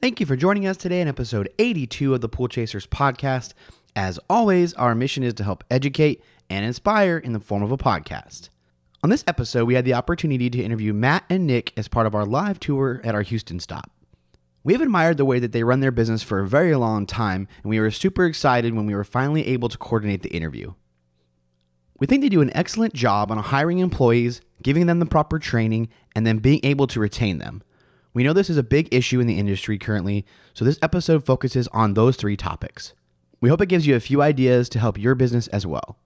Thank you for joining us today in episode 82 of the Pool Chasers podcast. As always, our mission is to help educate and inspire in the form of a podcast. On this episode, we had the opportunity to interview Matt and Nick as part of our live tour at our Houston stop. We have admired the way that they run their business for a very long time, and we were super excited when we were finally able to coordinate the interview. We think they do an excellent job on hiring employees, giving them the proper training, and then being able to retain them. We know this is a big issue in the industry currently, so this episode focuses on those three topics. We hope it gives you a few ideas to help your business as well.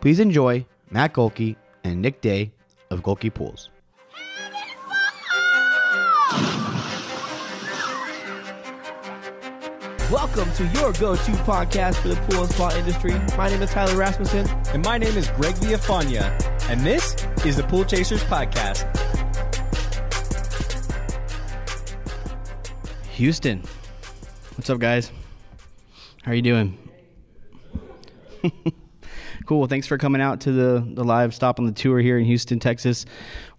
Please enjoy Matt Gohlke and Nick Day of Gohlke Pools. Welcome to your go-to podcast for the pool and spa industry. My name is Tyler Rasmussen. And my name is Greg Villafana, and this is the Pool Chasers Podcast. Houston. What's up, guys? How are you doing? cool. Well, thanks for coming out to the, the live stop on the tour here in Houston, Texas.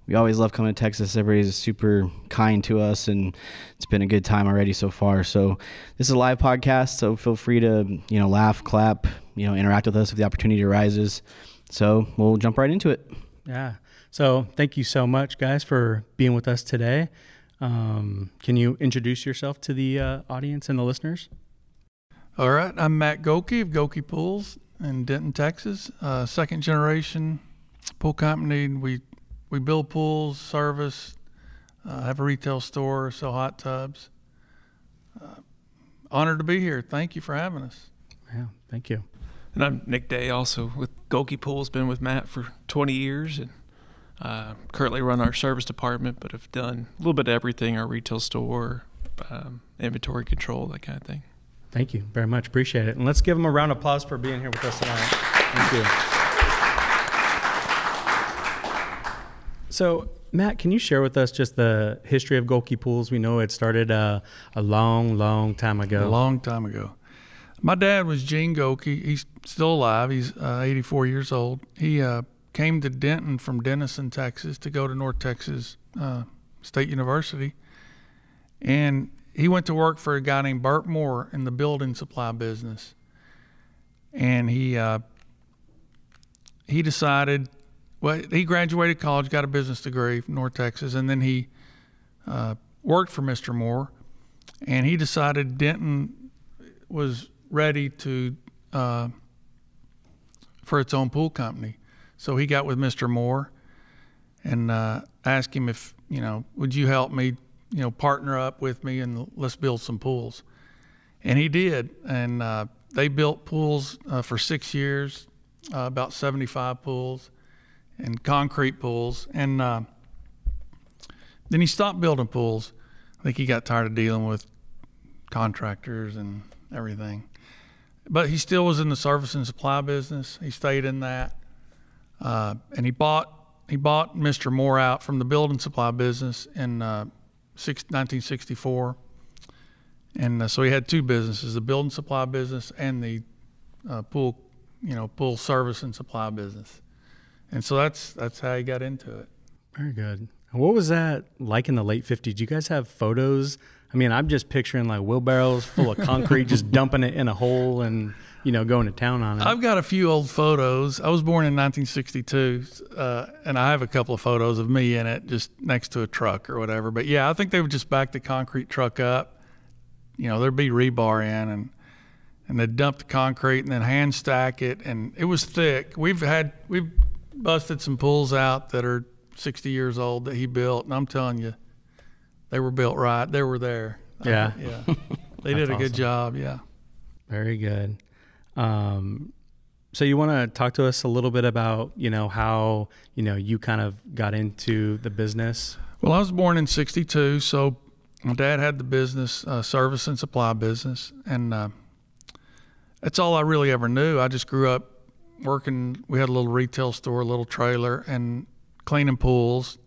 We always love coming to Texas. Everybody's super kind to us, and it's been a good time already so far. So, this is a live podcast, so feel free to you know laugh, clap, you know, interact with us if the opportunity arises. So, we'll jump right into it. Yeah. So thank you so much, guys, for being with us today. Um, can you introduce yourself to the uh, audience and the listeners? All right, I'm Matt Gohlke of Gohlke Pools in Denton, Texas. Uh, second generation pool company. We we build pools, service, uh, have a retail store, sell hot tubs. Uh, honored to be here. Thank you for having us. Yeah, thank you. And I'm Nick Day, also with Gohlke Pools. Been with Matt for 20 years, and uh, currently run our service department, but have done a little bit of everything: our retail store, um, inventory control, that kind of thing. Thank you very much. Appreciate it. And let's give them a round of applause for being here with us tonight. Thank you. So, Matt, can you share with us just the history of Gohlke Pools? We know it started uh, a long, long time ago. A long time ago. My dad was Gene Gohlke. He's still alive. He's uh, 84 years old. He uh, came to Denton from Denison, Texas, to go to North Texas uh, State University, and he went to work for a guy named Burt Moore in the building supply business. And he uh, he decided well, he graduated college, got a business degree from North Texas, and then he uh, worked for Mr. Moore. And he decided Denton was ready to uh, for its own pool company. So he got with Mr. Moore and uh, asked him if you know, would you help me, you know, partner up with me and let's build some pools. And he did, and uh, they built pools uh, for six years, uh, about 75 pools and concrete pools. And uh, then he stopped building pools. I think he got tired of dealing with contractors and everything. But he still was in the service and supply business. He stayed in that, uh, and he bought he bought Mr. Moore out from the building supply business in uh, six, 1964. And uh, so he had two businesses: the building supply business and the uh, pool, you know, pool service and supply business and so that's that's how he got into it. Very good. What was that like in the late '50s? Do you guys have photos? I mean, I'm just picturing like wheelbarrows full of concrete, just dumping it in a hole and you know going to town on it. I've got a few old photos. I was born in 1962, uh, and I have a couple of photos of me in it, just next to a truck or whatever. But yeah, I think they would just back the concrete truck up. You know, there'd be rebar in, and and they'd dump the concrete and then hand stack it, and it was thick. We've had we've busted some pools out that are 60 years old that he built, and I'm telling you, they were built right. They were there. Yeah, I, yeah. They did a awesome. good job. Yeah. Very good. Um, so you want to talk to us a little bit about you know how you know you kind of got into the business. Well, I was born in '62, so my dad had the business, uh, service and supply business, and uh, that's all I really ever knew. I just grew up working. We had a little retail store, a little trailer, and cleaning pools,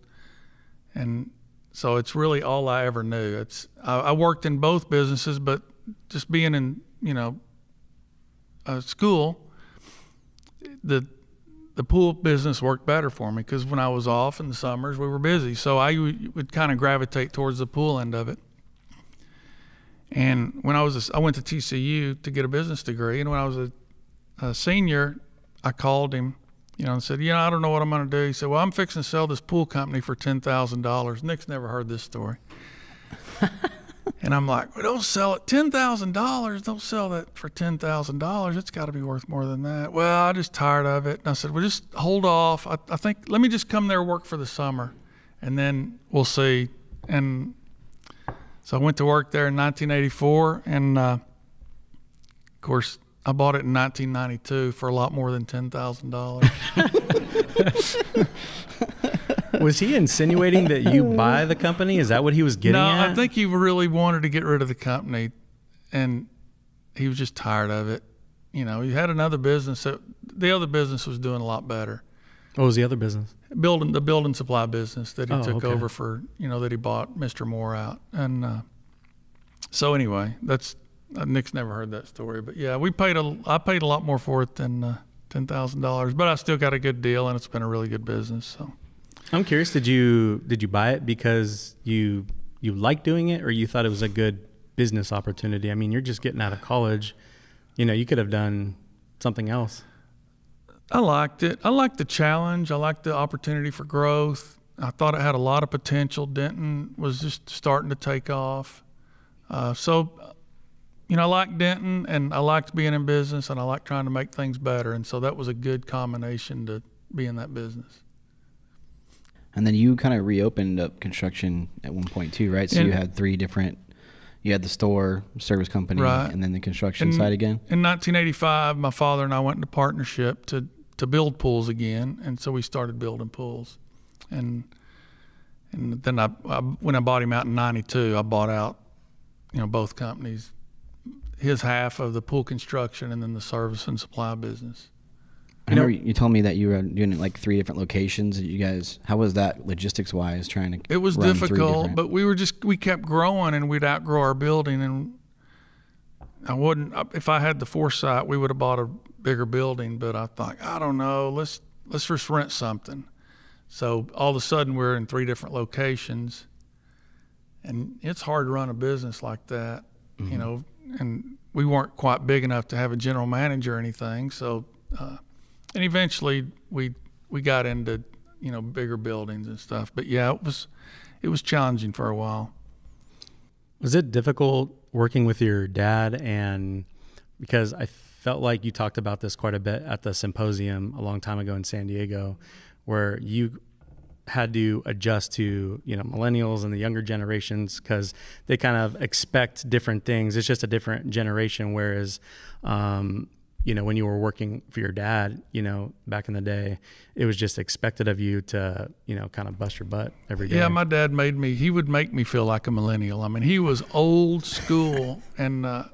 and so it's really all I ever knew. It's I, I worked in both businesses, but just being in you know school, the the pool business worked better for me because when I was off in the summers, we were busy. So I would, would kind of gravitate towards the pool end of it. And when I was, a, I went to TCU to get a business degree. And when I was a, a senior, I called him, you know, and said, you know, I don't know what I'm going to do. He said, well, I'm fixing to sell this pool company for ten thousand dollars. Nick's never heard this story. and I'm like, well, don't sell it ten thousand dollars. Don't sell that for ten thousand dollars. It's got to be worth more than that. Well, I'm just tired of it. And I said, well, just hold off. I, I think let me just come there work for the summer, and then we'll see. And so I went to work there in 1984, and uh, of course I bought it in 1992 for a lot more than ten thousand dollars. Was he insinuating that you buy the company? Is that what he was getting no, at? I think he really wanted to get rid of the company, and he was just tired of it. You know, he had another business that the other business was doing a lot better. What was the other business? Building the building supply business that he Oh, took okay. over for you know that he bought Mr. Moore out, and uh, so anyway, that's uh, Nick's never heard that story, but yeah, we paid a I paid a lot more for it than uh, ten thousand dollars, but I still got a good deal, and it's been a really good business. So. I'm curious. Did you did you buy it because you you liked doing it, or you thought it was a good business opportunity? I mean, you're just getting out of college. You know, you could have done something else. I liked it. I liked the challenge. I liked the opportunity for growth. I thought it had a lot of potential. Denton was just starting to take off. Uh, so, you know, I liked Denton and I liked being in business and I liked trying to make things better. And so that was a good combination to be in that business. And then you kind of reopened up construction at one point too, right? So And- you had three different. You had the store, service company, Right. and then the construction And- side again. In 1985, my father and I went into partnership to to build pools again, and so we started building pools. And and then I, I when I bought him out in '92, I bought out, you know, both companies, his half of the pool construction and then the service and supply business. I know you told me that you were doing it like three different locations. You guys, how was that logistics wise? Trying to It was difficult, but we were just we kept growing and we'd outgrow our building and I wouldn't if I had the foresight we would have bought a bigger building, but I thought I don't know, let's let's just rent something. So all of a sudden we're in three different locations and it's hard to run a business like that, you know, and we weren't quite big enough to have a general manager or anything, so uh, and eventually we we got into you know bigger buildings and stuff. But yeah, it was it was challenging for a while. Was it difficult working with your dad? And because I felt like you talked about this quite a bit at the symposium a long time ago in San Diego, where you had to adjust to you know millennials and the younger generations because they kind of expect different things. It's just a different generation. Whereas, um, you know, when you were working for your dad, you know, back in the day, it was just expected of you to you know kind of bust your butt every day. Yeah, my dad made me. He would make me feel like a millennial. I mean, he was old school, and uh,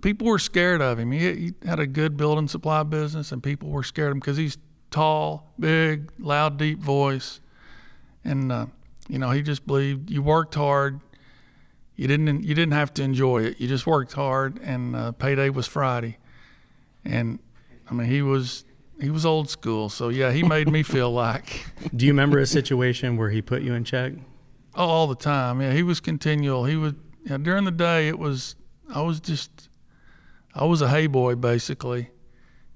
people were scared of him. He, he had a good building supply business, and people were scared of him because he's tall, big, loud, deep voice, and uh, you know he just believed you worked hard. You didn't. You didn't have to enjoy it. You just worked hard, and uh, payday was Friday. And I mean, he was he was old school. So yeah, he made me feel like. Do you remember a situation where he put you in check? Oh, all the time. Yeah, he was continual. He would yeah, during the day. It was I was just I was a hay boy basically.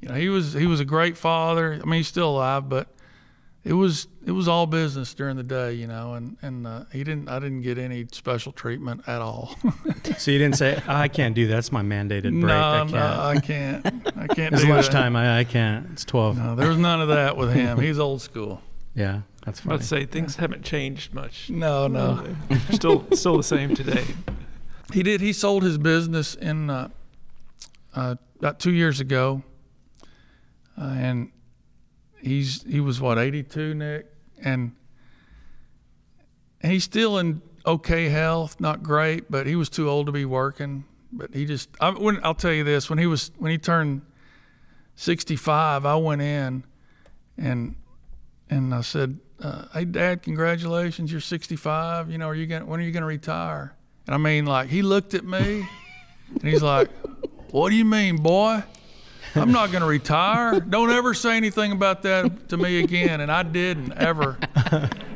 You know, he was he was a great father. I mean, he's still alive, but it was it was all business during the day. You know, and and uh, he didn't I didn't get any special treatment at all. So you didn't say, "Oh, "I can't do that. That's my mandated break. no, I can't." no, I can't. I can't. it's do that. lunchtime. I, I can't. It's twelve. No, there was none of that with him. He's old school. Yeah, that's I funny. would say things haven't changed much. No, no. Still still the same today. He did. He sold his business in uh, uh, about two years ago, uh, and he's he was what eighty two, Nick, and he's still in okay health, not great, but he was too old to be working. But he just I, when, I'll tell you this: when he was when he turned sixty five, I went in and and I said, uh, "Hey, Dad, congratulations! You're 65. You know, are you going? When are you going to retire?" And I mean, like he looked at me, and he's like, "What do you mean, boy? I'm not going to retire. Don't ever say anything about that to me again." And I didn't ever.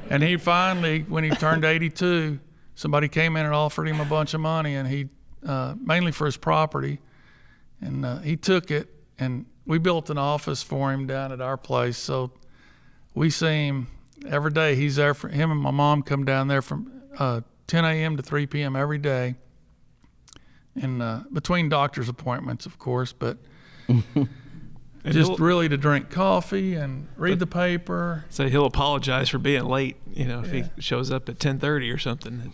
And he finally, when he turned 82, somebody came in and offered him a bunch of money, and he uh, mainly for his property, and uh, he took it, and we built an office for him down at our place. So we see him every day. He's there for him and my mom come down there from uh, 10 a.m. to 3 p.m. every day, and uh, between doctor's appointments, of course, but. And just he'll- really to drink coffee and read the paper. So he'll apologize for being late, you know, if he shows up at 10:30 or something.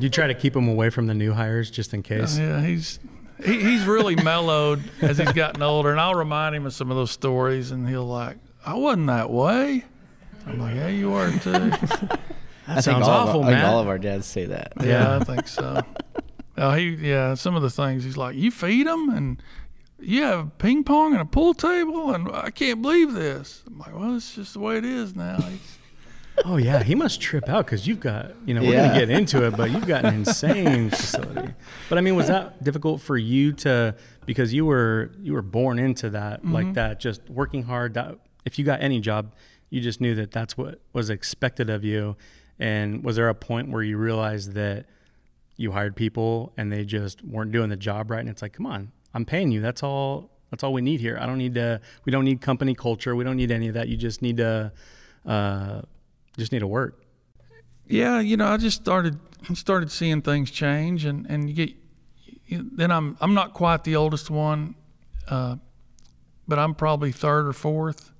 You try to keep him away from the new hires just in case? Yeah, he's he, he's really mellowed as he's gotten older, and I'll remind him of some of those stories, and he'll like, "I wasn't that way." I'm like, "Yeah, you were too." That I think sounds all awful, of, our, I think man. all of our dads say that. yeah, I think so. Oh, he yeah, some of the things he's like, "You feed them, and you have ping pong and a pool table, and I can't believe this." I'm like, "Well, it's just the way it is now." He's, Oh yeah, he must trip out because you've got you know we're Yeah. gonna get into it, but you've got an insane facility. But I mean, was that difficult for you to because you were you were born into that like mm-hmm. that, just working hard. That if you got any job, you just knew that that's what was expected of you. And was there a point where you realized that you hired people and they just weren't doing the job right? And it's like, come on, I'm paying you. That's all. That's all we need here. I don't need to. We don't need company culture. We don't need any of that. You just need to. Uh, just need to work. yeah, you know, I just started started seeing things change, and and you get you, then I'm I'm not quite the oldest one, uh, but I'm probably third or fourth,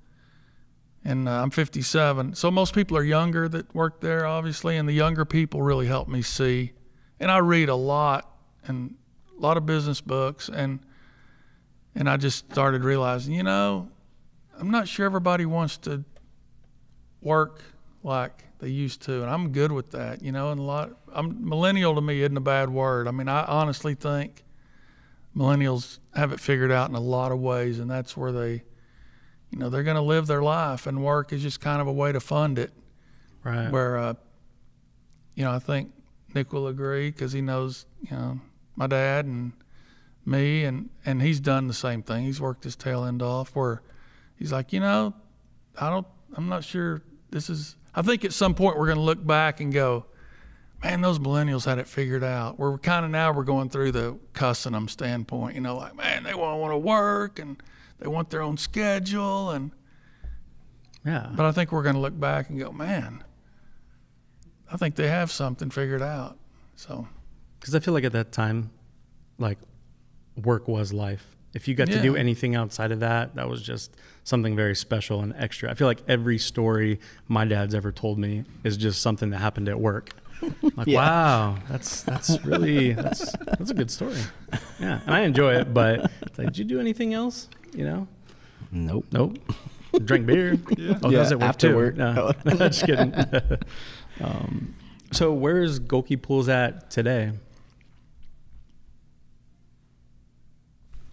and uh, I'm 57. So most people are younger that work there, obviously, and the younger people really help me see. And I read a lot and a lot of business books, and and I just started realizing, you know, I'm not sure everybody wants to work like they used to, and I'm good with that, you know. And a lot, I'm millennial to me isn't a bad word. I mean, I honestly think millennials have it figured out in a lot of ways, and that's where they, you know, they're going to live their life, and work is just kind of a way to fund it. Right. Where, uh, you know, I think Nick will agree because he knows, you know, my dad and me, and and he's done the same thing. He's worked his tail end off. Where he's like, you know, I don't, I'm not sure this is. I think at some point we're going to look back and go, man, those millennials had it figured out. We're kind of now we're going through the cussing them standpoint. You know, like man, they want want to work and they want their own schedule, and yeah. but I think we're going to look back and go, man, I think they have something figured out. So Because I feel like at that time, like work was life. If you got to do anything outside of that, that was just something very special and extra. I feel like every story my dad's ever told me is just something that happened at work. Like, Yeah. wow, that's that's really that's that's a good story. Yeah, and I enjoy it. But it's like, did you do anything else? You know, Nope. nope. Drink beer. Yeah. Oh, Yeah, that was at work after too. work. No, just kidding. um, so where's Gohlke Pools at today?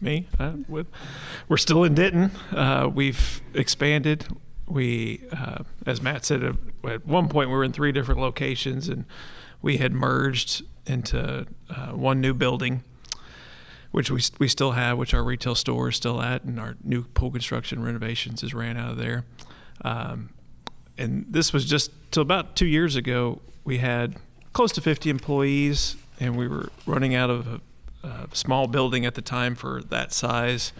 Me, uh, with, we're still in Denton. Uh, we've expanded. We, uh, as Matt said, uh, at one point we were in three different locations, and we had merged into uh, one new building, which we we still have, which our retail store is still at, and our new pool construction renovations is ran out of there. Um, and this was just till about two years ago. We had close to 50 employees, and we were running out of a, a small building at the time for that size.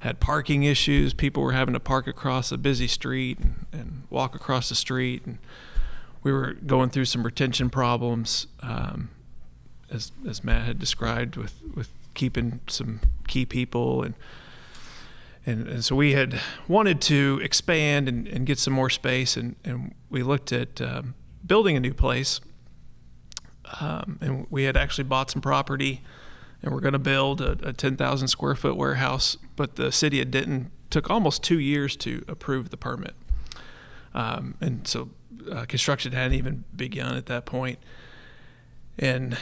Had parking issues. People were having to park across a busy street and, and walk across the street, and we were going through some retention problems, um, as as Matt had described, with with keeping some key people and and, and so we had wanted to expand and, and get some more space, and, and we looked at um, building a new place. Um, and we had actually bought some property, and we're going to build a, a 10,000 square foot warehouse. But the city of Denton took almost two years to approve the permit, um, and so uh, construction hadn't even begun at that point. And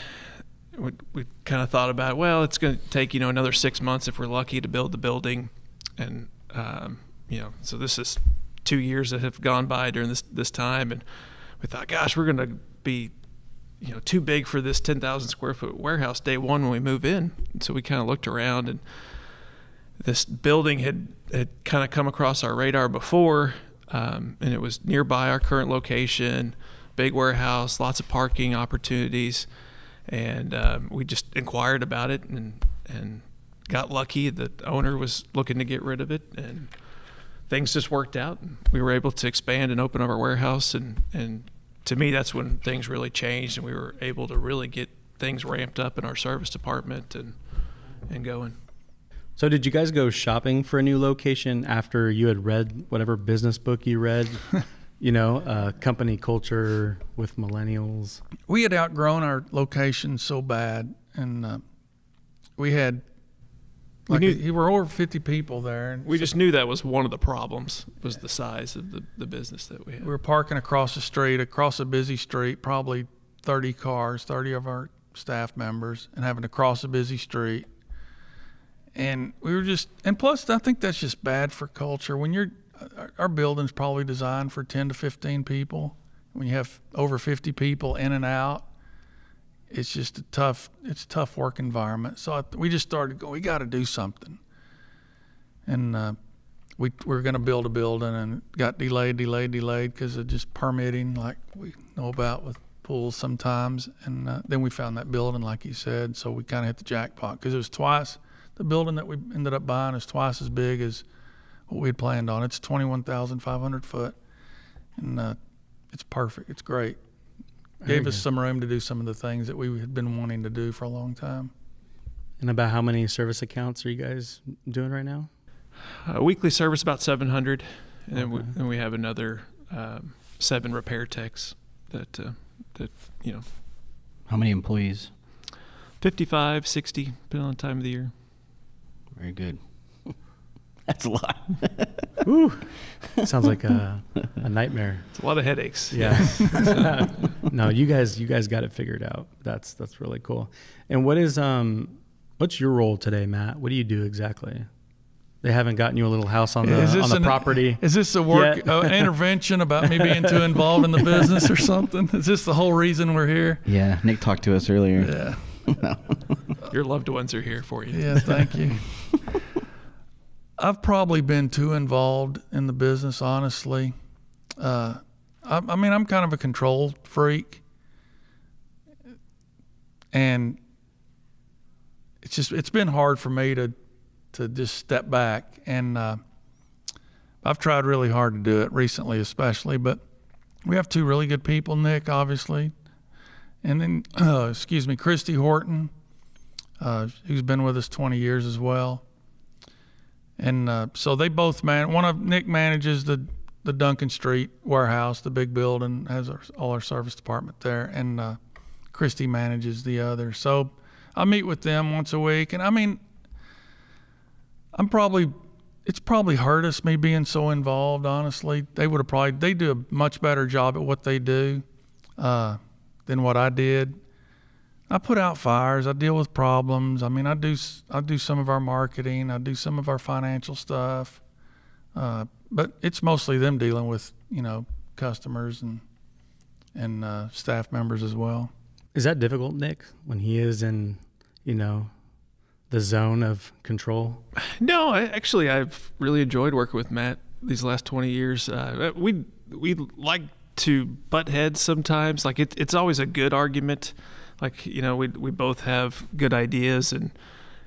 we, we kind of thought about, well, it's going to take you know another six months if we're lucky to build the building and um, you know, so this is two years that have gone by during this this time, and we thought, gosh, we're going to be, you know, too big for this ten thousand square foot warehouse day one when we move in. And so we kind of looked around, and this building had had kind of come across our radar before, um, and it was nearby our current location, big warehouse, lots of parking opportunities. and um, we just inquired about it and and got lucky. The owner was looking to get rid of it, and things just worked out. We were able to expand and open up our warehouse, and and to me, that's when things really changed, and we were able to really get things ramped up in our service department and and going. So, did you guys go shopping for a new location after you had read whatever business book you read? you know, uh, company culture with millennials. We had outgrown our location so bad, and uh, we had like knew- we were over 50 people there, and We just knew that was one of the problems was the size of the, the business that we had. we were parking across the street, across a busy street, probably 30 cars, 30 of our staff members, and having to cross a busy street. And we were just, and plus, I think that's just bad for culture. When you're, our- our building's probably designed for 10 to 15 people. When you have over 50 people in and out, it's just a tough, it's a tough work environment. So I, we just started going, we got to do something. And uh, we, we were going to build a building and got delayed, delayed, delayed because of just permitting, like we know about with pools sometimes. And uh, then we found that building, like you said. So we kind of hit the jackpot because it was twice the building that we ended up buying is twice as big as what we had planned on. It's 21,500 foot, and uh, it's perfect. It's great. Very Gave us good. some room to do some of the things that we had been wanting to do for a long time. And about how many service accounts are you guys doing right now? Uh, weekly service about 700, and then we, Okay. then we have another um, seven repair techs that uh, that you know How many employees? 55, 60 depending on the time of the year. Very good. That's a lot. Ooh, Sounds like a, a nightmare. It's a lot of headaches. Yeah. no, you guys, you guys got it figured out. That's that's really cool. And what is um, what's your role today, Matt? What do you do exactly? They haven't gotten you a little house on the Is this on the an- property. Is this a work Yeah. uh, intervention about me being too involved in the business or something? Is this the whole reason we're here? Yeah, Nick talked to us earlier. Yeah. Your loved ones are here for you. Yeah, thank you. I've probably been too involved in the business, honestly. Uh, I, I mean, I'm kind of a control freak, and it's just it's been hard for me to to just step back. And uh, I've tried really hard to do it recently, especially. But we have two really good people, Nick, obviously, and then uh, excuse me, Christy Horton uh, who's been with us 20 years as well. And uh, so they both man. One of Nick manages the the Duncan Street warehouse, the big building, has our, all our service department there, and uh, Christy manages the other. So I meet with them once a week, and I mean, I'm probably it's probably hurt us me being so involved. Honestly, they would have probably they do a much better job at what they do uh, than what I did. I put out fires. I deal with problems. I mean, I do I do some of our marketing. I do some of our financial stuff, uh, but it's mostly them dealing with you know customers and and uh, staff members as well. Is that difficult, Nick, when he is in, you know, the zone of control? No, I, actually, I've really enjoyed working with Matt these last 20 years. Uh, we we like to butt heads sometimes. Like it, it's always a good argument. Like you know, we we both have good ideas and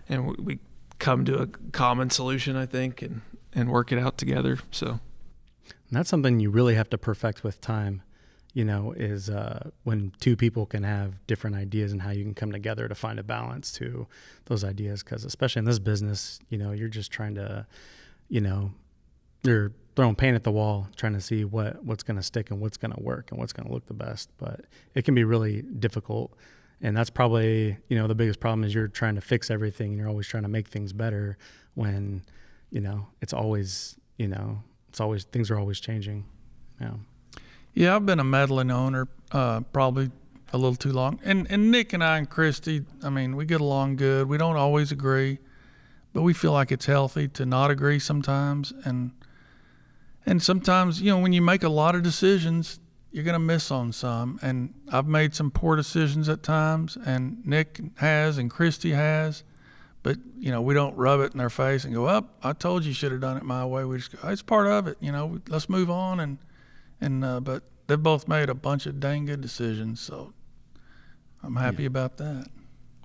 and we, we come to a common solution, I think, and and work it out together. So And that's something you really have to perfect with time. You know, is uh, when two people can have different ideas and how you can come together to find a balance to those ideas. Because especially in this business, you know, you're just trying to, you know, you're throwing paint at the wall, trying to see what what's going to stick and what's going to work and what's going to look the best. But it can be really difficult, and that's probably you know the biggest problem is you're trying to fix everything and you're always trying to make things better when you know it's always you know it's always things are always changing. Yeah. Yeah, I've been a meddling owner uh, probably a little too long. And and Nick and I and Christy, I mean, we get along good. We don't always agree, but we feel like it's healthy to not agree sometimes. And and sometimes, you know, when you make a lot of decisions, you're going to miss on some. And I've made some poor decisions at times, and Nick has, and Christy has. But you know, we don't rub it in their face and go, "Up, I told you, you should have done it my way." We just go, "It's part of it." You know, let's move on and and uh, but they've both made a bunch of dang good decisions. So I'm happy about that.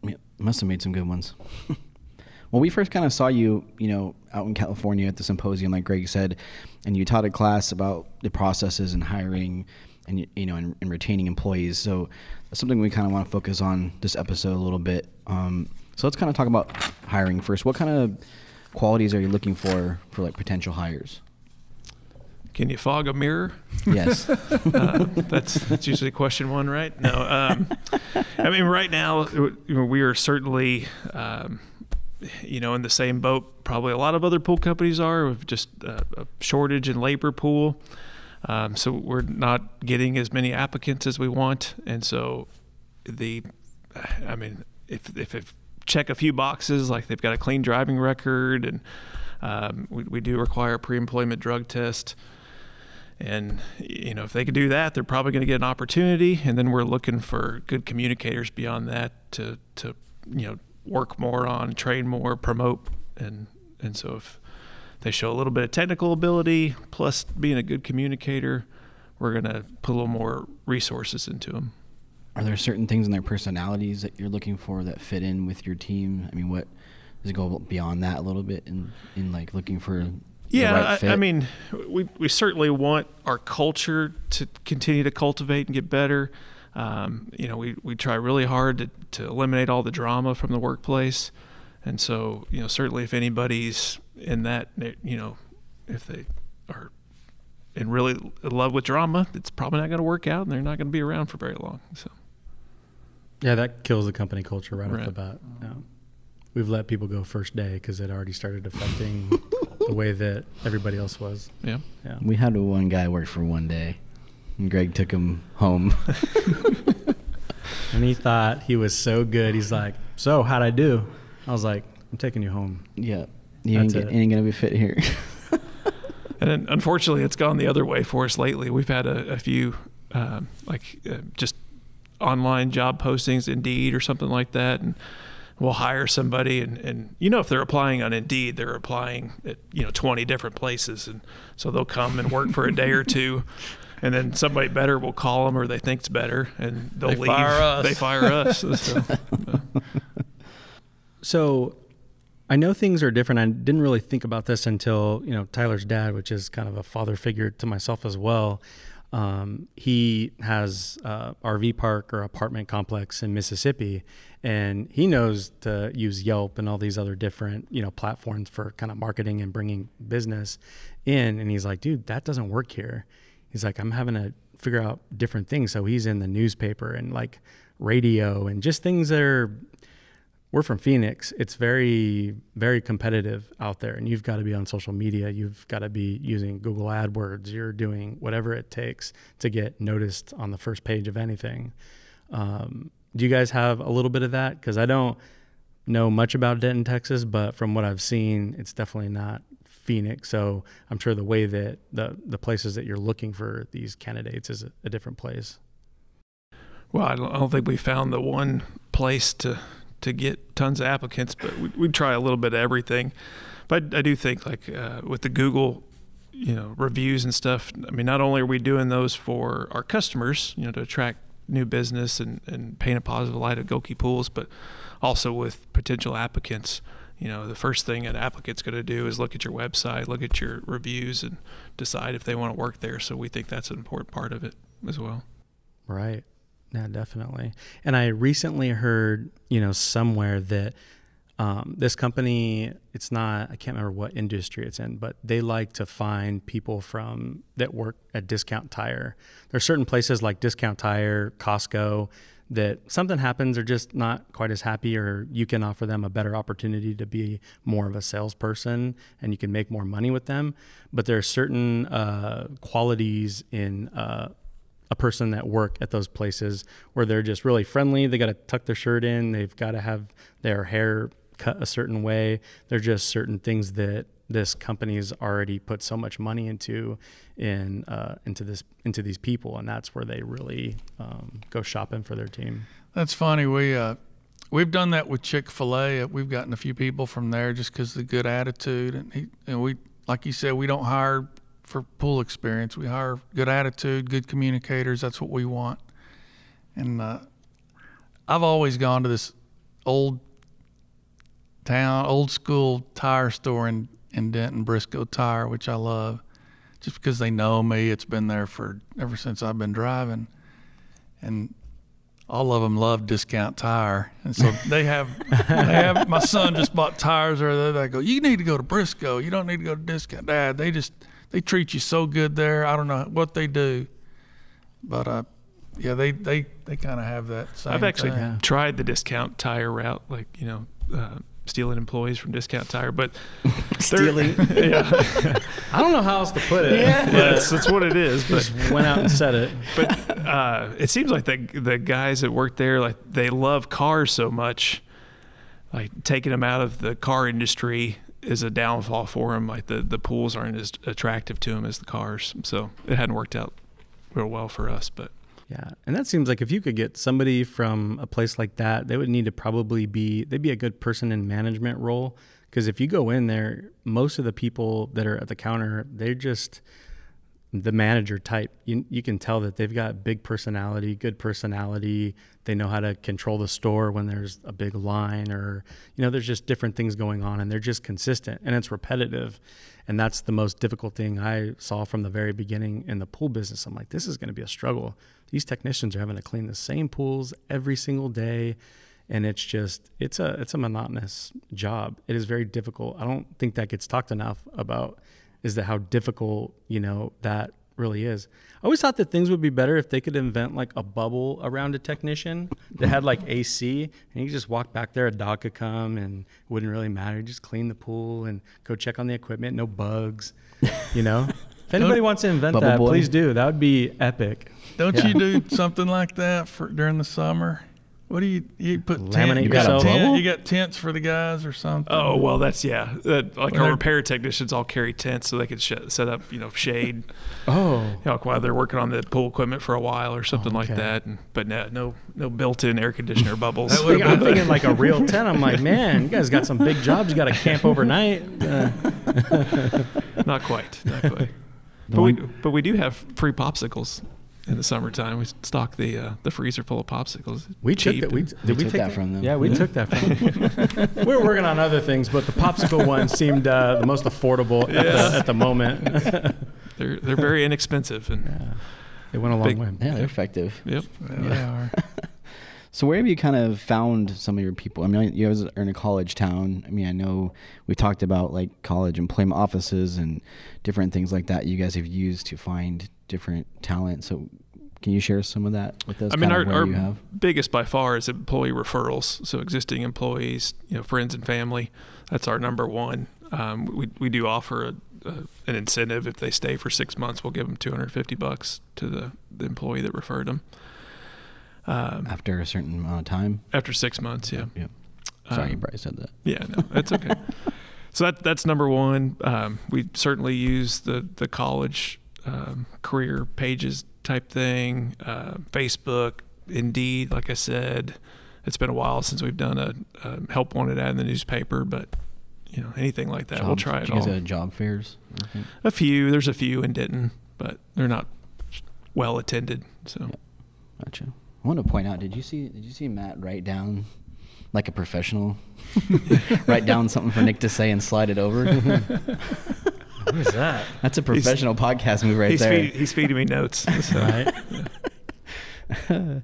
Yeah, must have made some good ones. well, we first kind of saw you, you know, out in California at the symposium, like Greg said, and you taught a class about the processes and hiring and you know and, and retaining employees. So that's something we kind of want to focus on this episode a little bit. Um, so let's kind of talk about hiring first. What kind of qualities are you looking for for like potential hires? Can you fog a mirror? Yes. uh, that's that's usually question one, right? No. Um, I mean, right now we are certainly, um, you know, in the same boat. Probably a lot of other pool companies are with just uh, a shortage in labor pool. Um, so we're not getting as many applicants as we want, and so the, I mean, if if, if check a few boxes like they've got a clean driving record and um, we, we do require a pre-employment drug test and you know, if they can do that, they're probably going to get an opportunity. And then we're looking for good communicators beyond that to to you know work more on, train more, promote, and and so if they show a little bit of technical ability plus being a good communicator, we're going to put a little more resources into them. Are there certain things in their personalities that you're looking for that fit in with your team? I mean, what does it go beyond that a little bit in in like looking for yeah, right I, I, mean, we we certainly want our culture to continue to cultivate and get better. Um, you know, we, we try really hard to, to eliminate all the drama from the workplace, and so you know, certainly if anybody's in that, you know, if they are in really in love with drama, it's probably not going to work out, and they're not going to be around for very long. So, yeah, that kills the company culture right, right. off the bat. Yeah. We've let people go first day because it already started affecting the way that everybody else was. Yeah. Yeah. We had one guy work for one day, and Greg took him home. and he thought he was so good. He's like, "So how'd I do?" I was like, "I'm taking you home." Yeah. You ain't, get, ain't gonna be fit here. and then, unfortunately, it's gone the other way for us lately. We've had a, a few, um, like, uh, just online job postings, Indeed or something like that, and we'll hire somebody and, and you know if they're applying on Indeed, they're applying at you know 20 different places, and so they'll come and work for a day or two. And then somebody better will call them, or they think it's better, and they'll they leave. Fire us. They fire us. so, so I know things are different. I didn't really think about this until you know Tyler's dad, which is kind of a father figure to myself as well. Um, he has a RV park or apartment complex in Mississippi, and he knows to use Yelp and all these other different you know platforms for kind of marketing and bringing business in. And he's like, dude, that doesn't work here. He's like, I'm having to figure out different things. So he's in the newspaper and like radio and just things that are we're from Phoenix. It's very, very competitive out there, and you've got to be on social media. You've got to be using Google AdWords. You're doing whatever it takes to get noticed on the first page of anything. Um, do you guys have a little bit of that? Because I don't know much about Denton, Texas, but from what I've seen, it's definitely not Phoenix. So I'm sure the way that the the places that you're looking for these candidates is a, a different place. Well, I don't, I don't think we found the one place to to get tons of applicants, but we, we try a little bit of everything. But I do think like uh, with the Google, you know, reviews and stuff. I mean, not only are we doing those for our customers, you know, to attract new business and, and paint a positive light at Gohlke Pools, but also with potential applicants. You know, the first thing an applicant's going to do is look at your website, look at your reviews, and decide if they want to work there. So we think that's an important part of it as well. Right. Yeah, definitely. And I recently heard, you know, somewhere that um, this company, it's not, I can't remember what industry it's in, but they like to find people from that work at Discount Tire. There are certain places like Discount Tire, Costco, that something happens, they're just not quite as happy, or you can offer them a better opportunity to be more of a salesperson and you can make more money with them. But there are certain uh, qualities in uh, a person that work at those places where they're just really friendly. They got to tuck their shirt in. They've got to have their hair cut a certain way. They're just certain things that this company's already put so much money into in uh, into this into these people, and that's where they really um, go shopping for their team. That's funny. We uh, we've done that with Chick Fil A. We've gotten a few people from there just because the good attitude, and, he, and we like you said, we don't hire for pool experience. We hire good attitude, good communicators. That's what we want. And uh, I've always gone to this old town, old school tire store in, in Denton, Briscoe Tire, which I love, just because they know me. It's been there for ever since I've been driving, and all of them love discount tire, and so they have. they have. My son just bought tires there. they go, you need to go to Briscoe. You don't need to go to discount. Dad, they just they treat you so good there. I don't know what they do, but uh, yeah, they they they kind of have that. Same I've actually thing. tried the discount tire route, like you know, uh, stealing employees from discount tire, but Stealing. yeah, I don't know how else to put it. yeah, that's, that's what it is. But Just went out and said it. but uh, it seems like the the guys that work there, like they love cars so much, like taking them out of the car industry is a downfall for him. Like the the pools aren't as attractive to him as the cars, so it hadn't worked out real well for us. But Yeah, and that seems like if you could get somebody from a place like that, they would need to probably be they'd be a good person in management role because if you go in there, most of the people that are at the counter, they're just the manager type. You you can tell that they've got big personality, good personality. They know how to control the store when there's a big line or you know there's just different things going on and they're just consistent and it's repetitive. And that's the most difficult thing I saw from the very beginning in the pool business. I'm like this is going to be a struggle. These technicians are having to clean the same pools every single day and it's just it's a it's a monotonous job. It is very difficult. I don't think that gets talked enough about is that how difficult you know that really is. I always thought that things would be better if they could invent like a bubble around a technician that had like AC and you could just walk back there, a dog could come and it wouldn't really matter. Just clean the pool and go check on the equipment, no bugs, you know. If anybody wants to invent Bubble that, boy. please do. That would be epic. Don't Yeah. you do something like that for during the summer? What do you you put Laminate tent, you got yourself. tent, you got tents for the guys or something? oh well, that's yeah. That, like Well, our repair technicians all carry tents so they could sh- set up you know shade. Oh, you know, while they're working on the pool equipment for a while or something like okay. that. And, but no, no, no built-in air conditioner bubbles. That would've I'm thinking like a real tent. I'm like, man, you guys got some big jobs. You got to camp overnight. Uh, not quite, not quite. But we, but we do have free popsicles in the summertime. We stock the uh, the freezer full of popsicles. we took Cheap that. We, did we took take that from them. Yeah, we took that from them. we were working on other things, but the popsicle one seemed uh, the most affordable at, the, at the moment. They're they're very inexpensive and yeah, it went a long Big- way. Yeah, they're effective. yep. Yeah, they are. So where have you kind of found some of your people? I mean, you guys are in a college town. I mean, I know we talked about like college employment offices and different things like that. You guys have used to find different talent. So can you share some of that with us? I mean, our, our biggest by far is employee referrals. So existing employees, you know, friends and family. That's our number one. Um, we we do offer a, a, an incentive if they stay for six months. We'll give them 250 bucks to the, the employee that referred them. Um, after a certain amount of time. after six months, yeah. Yeah. Sorry, Um, probably said that. Yeah, no, that's okay. so that that's number one. Um, we certainly use the the college um, career pages type thing, uh, Facebook, Indeed. Like I said, it's been a while since we've done a, a help wanted ad in the newspaper, but you know anything like that, we'll try it you guys all. have job fairs. A few, there's a few in Denton, but they're not well attended. So Gotcha. I want to point out. Did you see? Did you see Matt write down, like a professional, write down something for Nick to say and slide it over? What is that? That's a professional podcast move right he's there. feed, he's feeding me notes. So. Right?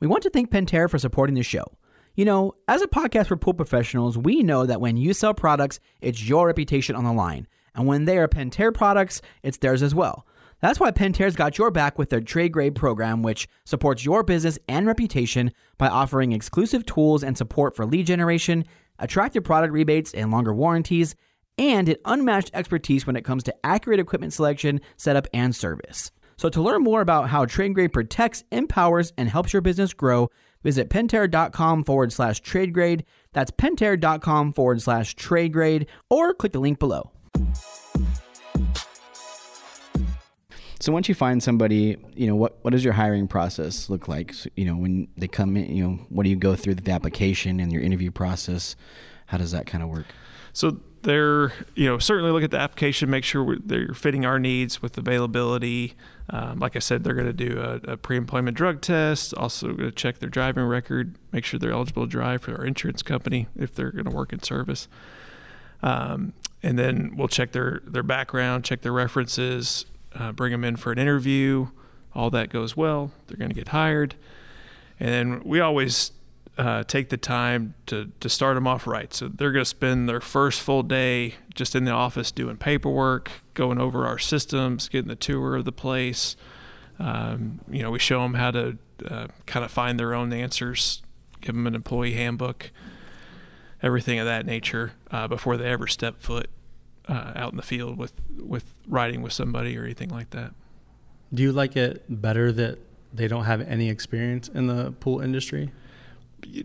We want to thank Pentair for supporting the show. You know, as a podcast for pool professionals, we know that when you sell products, it's your reputation on the line. And when they are Pentair products, it's theirs as well. That's why Pentair's got your back with their trade grade program, which supports your business and reputation by offering exclusive tools and support for lead generation, attractive product rebates and longer warranties, and an unmatched expertise when it comes to accurate equipment selection, setup, and service. So to learn more about how Trade Grade protects, empowers, and helps your business grow, visit pentair.com forward slash trade grade. That's pentair.com forward slash trade grade, or click the link below. So once you find somebody, you know what what does your hiring process look like? So, you know when they come in, you know what do you go through the application and your interview process? How does that kind of work? So they're you know certainly look at the application, make sure they're fitting our needs with availability. Um, like I said, they're going to do a, a pre-employment drug test. Also, going to check their driving record, make sure they're eligible to drive for our insurance company if they're going to work in service. Um, and then we'll check their their background, check their references, uh, bring them in for an interview. All that goes well, they're going to get hired. And then we always uh, take the time to, to start them off right. So they're going to spend their first full day just in the office doing paperwork, going over our systems, getting the tour of the place. Um, you know, we show them how to uh, kind of find their own answers, give them an employee handbook, everything of that nature uh, before they ever step foot uh, out in the field with, with riding with somebody or anything like that. Do you like it better that they don't have any experience in the pool industry?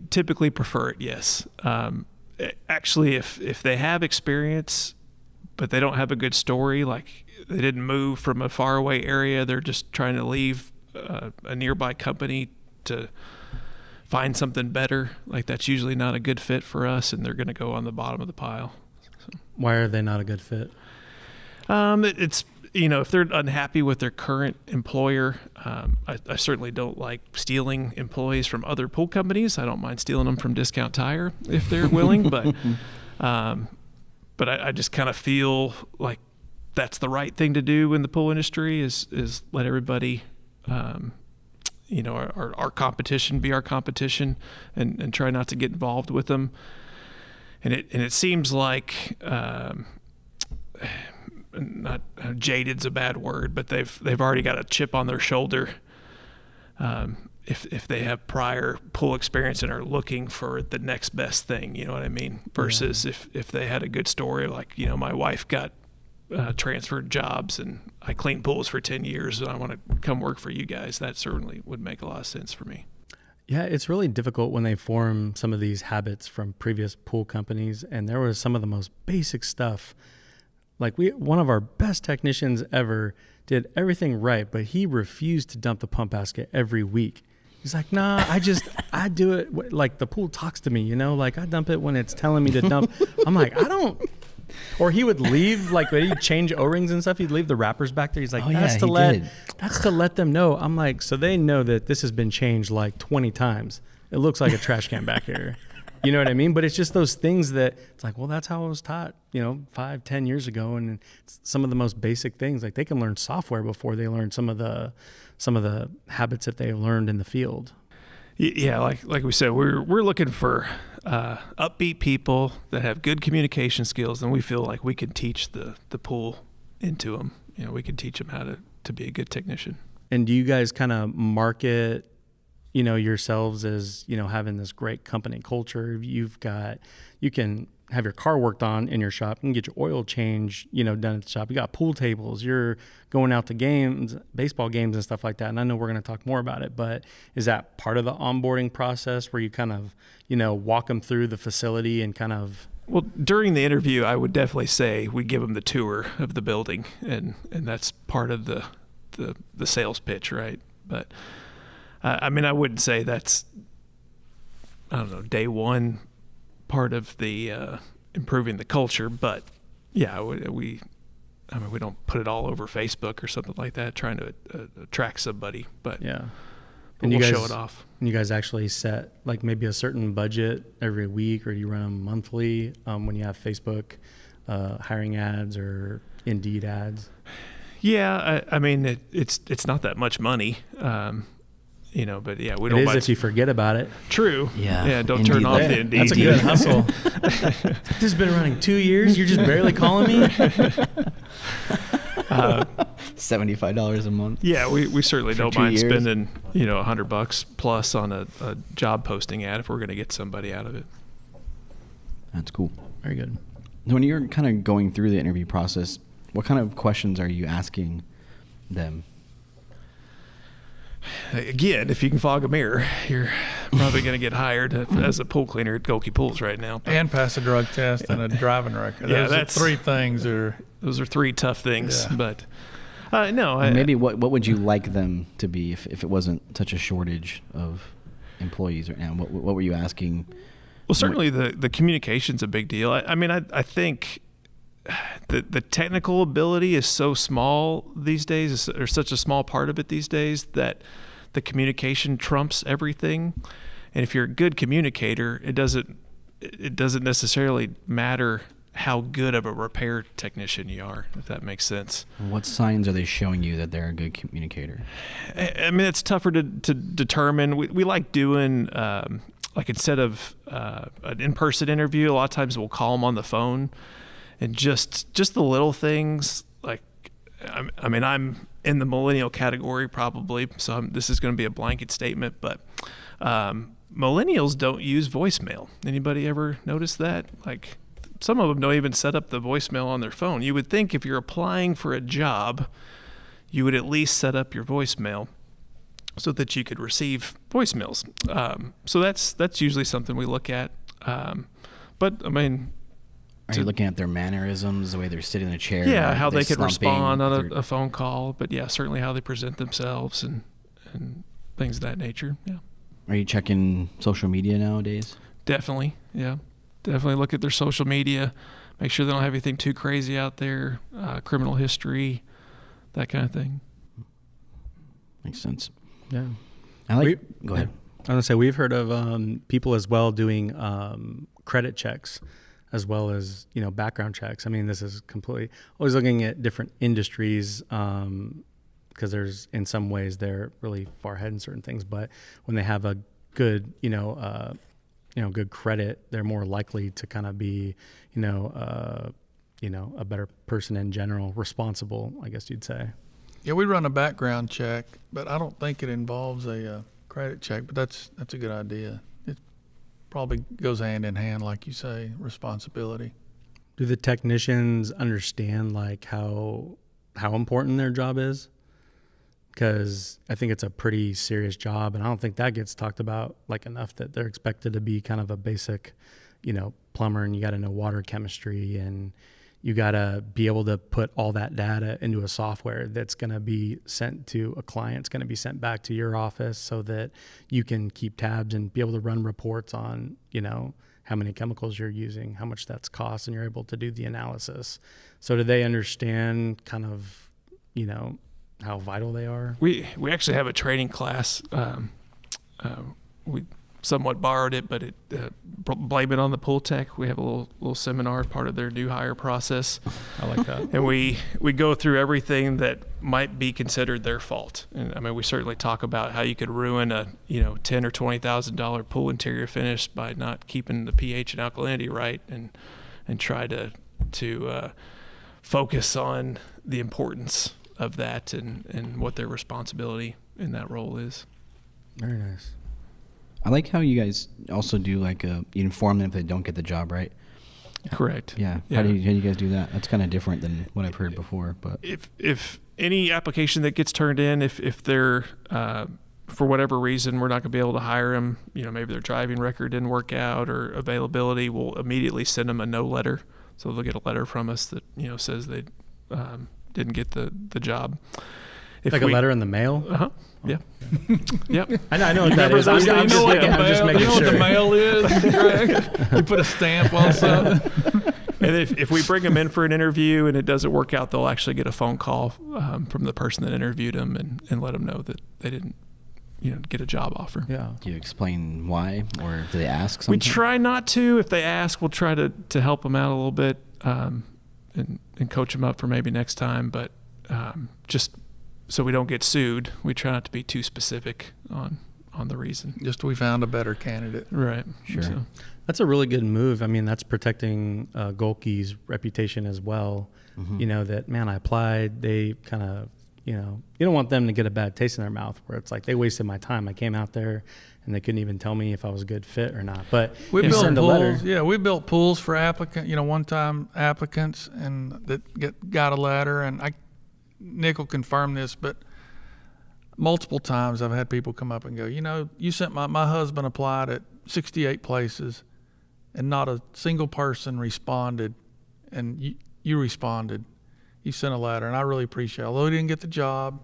typically prefer it. Yes. Um, actually, if if they have experience, but they don't have a good story, like they didn't move from a faraway area, they're just trying to leave uh, a nearby company to find something better. Like that's usually not a good fit for us, and they're going to go on the bottom of the pile. Why are they not a good fit? Um, it, it's you know if they're unhappy with their current employer, um, I, I certainly don't like stealing employees from other pool companies. I don't mind stealing them from Discount Tire if they're willing, but um, but I, I just kind of feel like that's the right thing to do in the pool industry is is let everybody. Um, you know, our, our, our competition be our competition, and, and try not to get involved with them. And it and it seems like um, not uh, jaded's a bad word, but they've they've already got a chip on their shoulder. Um, if if they have prior pool experience and are looking for the next best thing, you know what I mean. Versus if if they had a good story, like you know, my wife got uh, transferred jobs and I cleaned pools for ten years, and I want to come work for you guys. That certainly would make a lot of sense for me. Yeah, it's really difficult when they form some of these habits from previous pool companies. And there was some of the most basic stuff. Like we, one of our best technicians ever did everything right, but he refused to dump the pump basket every week. He's like, nah, I just, I do it. Like the pool talks to me, you know, like I dump it when it's telling me to dump. I'm like, I don't. Or he would leave, like when he'd change O-rings and stuff, he'd leave the wrappers back there. He's like, Oh, yeah, that's to let, did. that's to let them know. I'm like, so they know that this has been changed like 20 times. It looks like a trash can back here. You know what I mean? But it's just those things that it's like, well, that's how I was taught, you know, five, ten years ago. And it's some of the most basic things, like they can learn software before they learn some of the, some of the habits that they have learned in the field. Yeah, like like we said, we're we're looking for uh, upbeat people that have good communication skills, and we feel like we can teach the the pool into them. You know, we can teach them how to to be a good technician. And do you guys kind of market, you know, yourselves as, you know, having this great company culture? You've got, you can have your car worked on in your shop. You can get your oil change, you know, done at the shop. You got pool tables. You're going out to games, baseball games and stuff like that. And I know we're going to talk more about it, but is that part of the onboarding process where you kind of, you know, walk them through the facility and kind of, Well, during the interview, I would definitely say we give them the tour of the building, and and that's part of the the, the sales pitch, right? But uh, I mean, I wouldn't say that's I don't know day one part of the uh, improving the culture, but yeah, we, we I mean we don't put it all over Facebook or something like that, trying to uh, attract somebody, but yeah. but And you we'll guys- show it off. And you guys actually set like maybe a certain budget every week, or you run them monthly um, when you have Facebook uh, hiring ads or Indeed ads? Yeah, I, I mean it, it's it's not that much money, um, you know, but yeah, we It don't. is mind- if you forget about it. True. Yeah, Yeah. Don't Indeed. turn off Yeah, the Indeed. That's a good hustle. this has been running two years. You're just barely calling me. Uh, Seventy-five dollars a month. yeah, we, we certainly don't mind years? spending you know a hundred bucks plus on a, a job posting ad if we're going to get somebody out of it. That's cool. Very good. When you're kind of going through the interview process, what kind of questions are you asking them? Again, if you can fog a mirror, you're probably going to get hired as a pool cleaner at Gohlke Pools right now. But and pass a drug test and a driving record. Yeah, Those that's- are three things are those are three tough things. Yeah. But uh, no, I, maybe what what would you like them to be if, if it wasn't such a shortage of employees right now? What what were you asking? Well, certainly the the communication's a big deal. I, I mean, I I think the the technical ability is so small these days, or such a small part of it these days that the communication trumps everything. And if you're a good communicator, it doesn't it doesn't necessarily matter how good of a repair technician you are, if that makes sense. What signs are they showing you that they're a good communicator? I mean, it's tougher to, to determine. We, we like doing, um, like, instead of uh, an in person interview, a lot of times we'll call them on the phone and just just the little things. Like, I'm- I mean, I'm in the millennial category probably, so I'm, this is going to be a blanket statement, but um, millennials don't use voicemail. Anybody ever notice that? Like, some of them don't even set up the voicemail on their phone. You would think if you're applying for a job, you would at least set up your voicemail so that you could receive voicemails. Um, so that's that's usually something we look at. Um, but I mean, Are you looking at their mannerisms, the way they're sitting in a chair? yeah, how they, could slumping? respond on a, a phone call. But yeah, certainly how they present themselves and and things of that nature. Yeah, Are you checking social media nowadays? definitely. Yeah, definitely look at their social media. Make sure they don't have anything too crazy out there, uh, criminal history, that kind of thing. Makes sense. Yeah. I like. We- go ahead. I was gonna say we've heard of um, people as well doing um, credit checks as well as you know background checks. I mean, this is completely always looking at different industries because there's in some ways they're really far ahead in certain things, but when they have a good you know uh, you know good credit, they're more likely to kind of be you know uh, you know a better person in general, responsible, I guess you'd say. Yeah, we run a background check, but I don't think it involves a uh, credit check. But that's that's a good idea. Probably goes hand in hand, like you say, responsibility. Do the technicians understand like how how important their job is? Because I think it's a pretty serious job, and I don't think that gets talked about like enough. That they're expected to be kind of a basic, you know, plumber, and you got to know water chemistry, and you got to be able to put all that data into a software that's going to be sent to a client. It's going to be sent back to your office so that you can keep tabs and be able to run reports on, you know, how many chemicals you're using, how much that's cost, and you're able to do the analysis. So do they understand kind of, you know, how vital they are? We we actually have a training class. Um, uh, we somewhat borrowed it, but it uh, blame it on the pool tech. We have a little little seminar part of their new hire process, I like that. and we we go through everything that might be considered their fault. And I mean, we certainly talk about how you could ruin a you know ten or twenty thousand dollar pool interior finish by not keeping the pH and alkalinity right, and and try to to uh, focus on the importance of that and and what their responsibility in that role is. Very nice. I like how you guys also do like a, you inform them if they don't get the job right. Correct. Yeah. Yeah. How do you how do you guys do that? That's kind of different than what I've heard before, but if if any application that gets turned in, if if they're uh, for whatever reason we're not going to be able to hire them, you know, maybe their driving record didn't work out or availability, we'll immediately send them a no letter. So they'll get a letter from us that you know says they um, didn't get the the job. If like we- a letter in the mail. Uh huh. Yeah. yep. I know, I know what that Remember I'm, I'm just You know what I'm just mail, making you know sure. the mail is, Greg? you put a stamp on something. And if, if we bring them in for an interview and it doesn't work out, they'll actually get a phone call um, from the person that interviewed them and, and let them know that they didn't, you know, get a job offer. Yeah. do you explain why or do they ask something? We try not to. If they ask, we'll try to, to help them out a little bit um, and, and coach them up for maybe next time. But um, just so we don't get sued, we try not to be too specific on on the reason. Just we found a better candidate. Right. Sure. So, That's a really good move. I mean, that's protecting uh, Gohlke's reputation as well. Mhm. You know that man, I applied. They kind of, you know, you don't want them to get a bad taste in their mouth where it's like they wasted my time. I came out there and they couldn't even tell me if I was a good fit or not. But We built send a pools. letter. Yeah, we built pools for applicant. You know, one-time applicants, and that get got a letter. And I, Nick will confirm this, but multiple times I've had people come up and go, you know, you sent my my husband applied at 68 places, and not a single person responded, and you you responded. You sent a letter, and I really appreciate. it. Although he didn't get the job,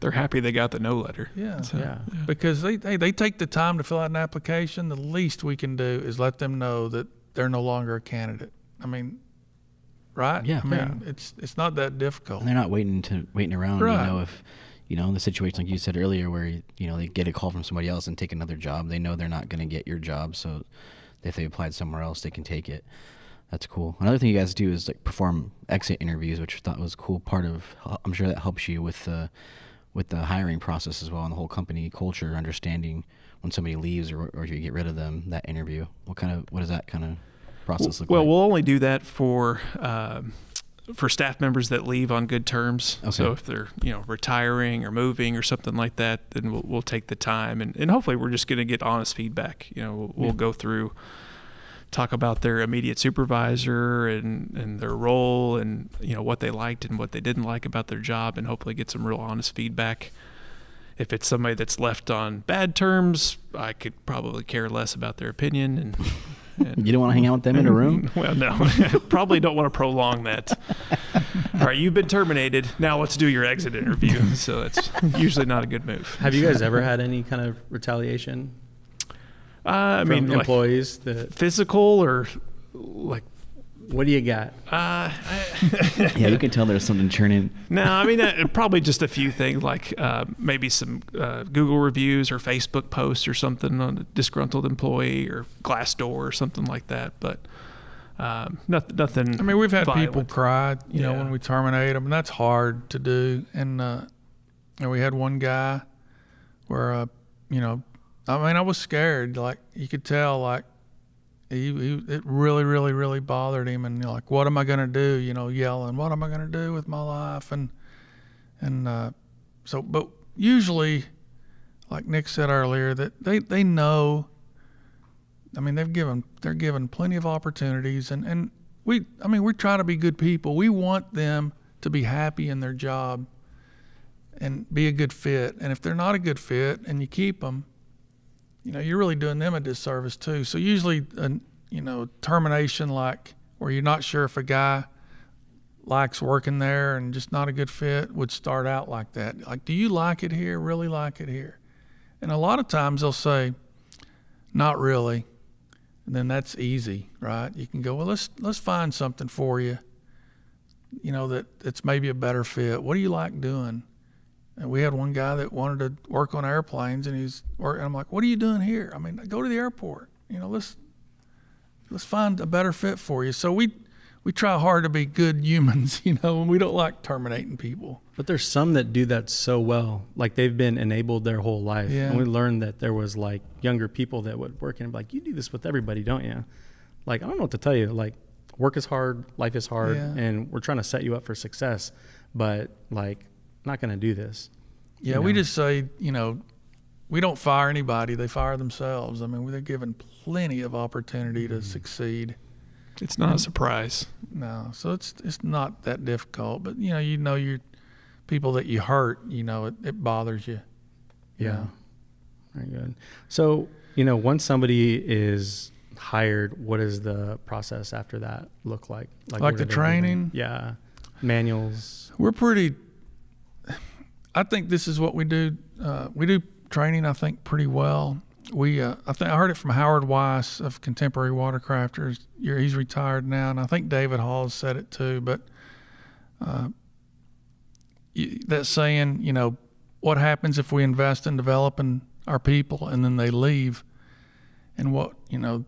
they're happy they got the no letter. yeah, So, Yeah. because they, they they take the time to fill out an application. The least we can do is let them know that they're no longer a candidate. I mean, right? Yeah. I mean, it's it's not that difficult. And they're not waiting to waiting around. Right. You know, if you know in the situation like you said earlier, where you know they get a call from somebody else and take another job, they know they're not going to get your job, so if they applied somewhere else, they can take it. That's cool. Another thing you guys do is like perform exit interviews, which I thought was a cool part of. I'm sure that helps you with the with the hiring process as well, and the whole company culture, understanding when somebody leaves or or if you get rid of them. That interview. What kind of what does that kind of process look well, like? we'll only do that for um, for staff members that leave on good terms. Okay. So if they're you know retiring or moving or something like that, then we'll, we'll take the time and, and hopefully we're just going to get honest feedback. You know, we'll, we'll go through talk about their immediate supervisor and, and their role and you know what they liked and what they didn't like about their job and hopefully get some real honest feedback if it's somebody that's left on bad terms i could probably care less about their opinion and you don't want to hang out with them in a room. well, no, probably don't want to prolong that. All right, you've been terminated. Now let's do your exit interview. So it's usually not a good move. Have you guys ever had any kind of retaliation Uh, I from mean, like employees that physical or like. What do you got? Uh, I, yeah, you can tell there's something churning. no, I mean uh, probably just a few things like uh, maybe some uh, Google reviews or Facebook posts or something on a disgruntled employee or Glassdoor or something like that. But um, nothing. Nothing. I mean, we've had people cry, you know, when we terminate them, and that's hard to do. And uh, and we had one guy where, uh, you know, I mean, I was scared. Like you could tell, like he, he it really, really, really bothered him. And like, what am I gonna do? You know, yelling, what am I gonna do with my life? And and uh, so, but usually, like Nick said earlier, that they they know. I mean, they've given they're given plenty of opportunities, and and we I mean, we're trying to be good people. We want them to be happy in their job and be a good fit. And if they're not a good fit, and you keep them, you know, you're really doing them a disservice too. So usually, a, you know, termination like where you're not sure if a guy likes working there and just not a good fit would start out like that. Like, do you like it here? Really like it here? And a lot of times they'll say, not really. And then that's easy, right? You can go, well, let's let's find something for you. You know that that's maybe a better fit. What do you like doing? And we had one guy that wanted to work on airplanes, and he's work. And I'm like, what are you doing here? I mean, go to the airport. You know, let's let's find a better fit for you. So we we try hard to be good humans, you know, and we don't like terminating people. But there's some that do that so well. Like they've been enabled their whole life. Yeah. And we learned that there was like younger people that would work and be like, you do this with everybody, don't you? Like, I don't know what to tell you. Like, work is hard, life is hard, Yeah. and we're trying to set you up for success. But like, not going to do this. Yeah, You we just say, you know, we don't fire anybody; they fire themselves. I mean, they're given plenty of opportunity to mm-hmm. succeed. It's not a surprise. No, so it's it's not that difficult. But you know, you know, your people that you hurt, you know, it, it bothers you. Yeah. Very good. So, you know, once somebody is hired, what does the process after that look like? Like what the training? Yeah. Manuals. We're pretty. I think this is what we do. Uh, we do training. I think pretty well. We uh, I think I heard it from Howard Weiss of Contemporary Watercrafters. He's retired now, and I think David Hall said it too. But uh, that saying, you know, what happens if we invest in developing our people and then they leave? And what you know,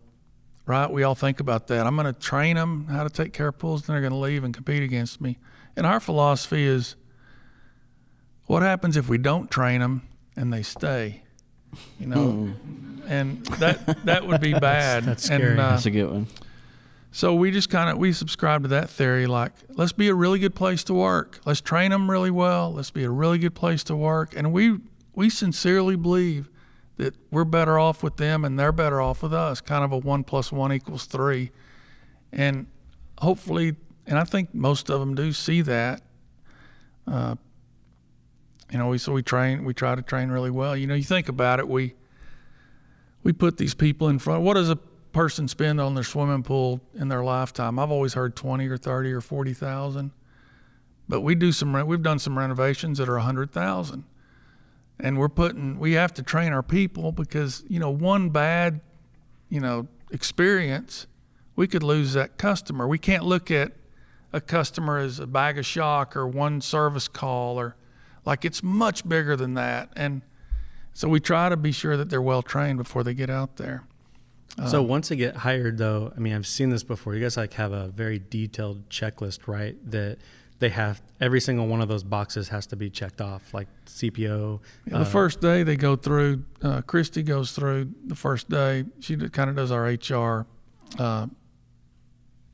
right? We all think about that. I'm going to train them how to take care of pools, then they're going to leave and compete against me. And our philosophy is, what happens if we don't train them and they stay? You know, and that that would be bad. that's scary. And, uh, That's a good one. so we just kind of we subscribe to that theory. Like, let's be a really good place to work. Let's train them really well. Let's be a really good place to work. And we we sincerely believe that we're better off with them and they're better off with us. Kind of a one plus one equals three. And hopefully, and I think most of them do see that. Uh, you know, we so we train. We try to train really well. You know, you think about it. We we put these people in front. What does a person spend on their swimming pool in their lifetime? I've always heard twenty or thirty or forty thousand, but we do some. We've done some renovations that are a hundred thousand, and we're putting. We have to train our people because you know one bad, you know, experience, we could lose that customer. We can't look at a customer as a bag of shock or one service call or like it's much bigger than that. And so we try to be sure that they're well trained before they get out there. so once they get hired, though, I mean, I've seen this before. You guys like have a very detailed checklist, right? That they have every single one of those boxes has to be checked off, like CPO. Yeah, the uh, first day they go through, uh, Christy goes through the first day. She kind of does our HR, uh,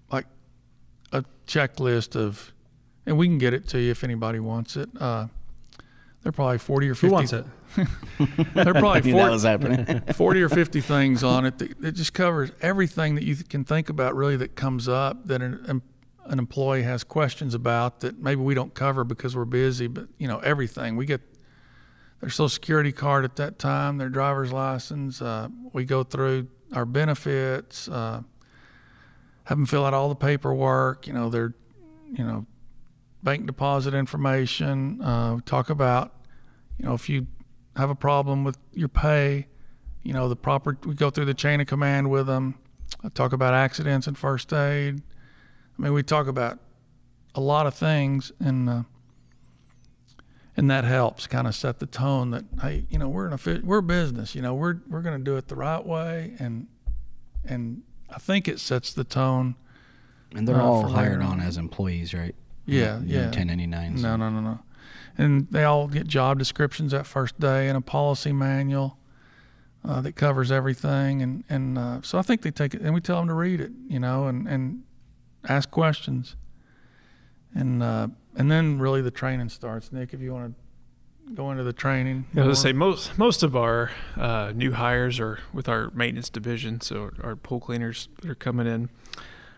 like a checklist of, and we can get it to you if anybody wants it. Uh, they're probably 40 or 50. Who wants it? They're probably 40, that was happening. 40 or 50 things on it that, that just covers everything that you can think about really that comes up that an, an employee has questions about that maybe we don't cover because we're busy but you know everything we get their social security card at that time their driver's license uh, we go through our benefits uh, have them fill out all the paperwork you know their you know bank deposit information uh, talk about you know if you have a problem with your pay, you know, the proper, we go through the chain of command with them. I talk about accidents and first aid. I mean, we talk about a lot of things, and uh, and that helps kind of set the tone that hey, you know, we're in a we're a business, you know, we're we're going to do it the right way, and and I think it sets the tone. And they're Uh, all hired on as employees, right? Yeah, yeah. not 1099s. No, no, no, no. And they all get job descriptions that first day and a policy manual uh, that covers everything. And and uh, so I think they take it, and we tell them to read it, you know, and and ask questions. And uh, and then really the training starts. Nick, if you want to go into the training. I was say most most of our uh, new hires are with our maintenance division, so our pool cleaners that are coming in.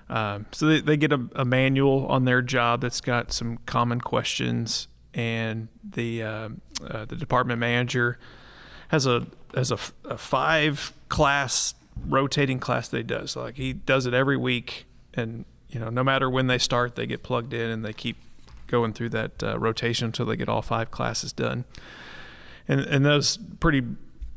Um, so they, they get a, a manual on their job that's got some common questions, and the uh, uh, the department manager has a has a, five class rotating class that he does. Like he does it every week, and you know no matter when they start, they get plugged in and they keep going through that uh, rotation until they get all five classes done and and those pretty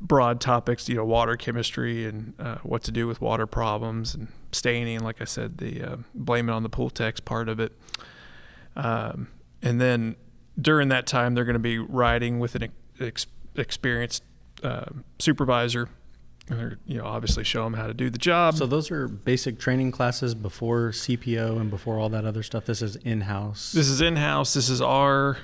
broad topics, you know, water chemistry and uh, what to do with water problems and staining. Like I said, the uh, blame it on the pool techs part of it. Um, and then during that time, they're going to be riding with an ex- experienced uh, supervisor. And they're, you know, obviously show them how to do the job. So those are basic training classes before CPO and before all that other stuff. This is in house. this is in house. This is our,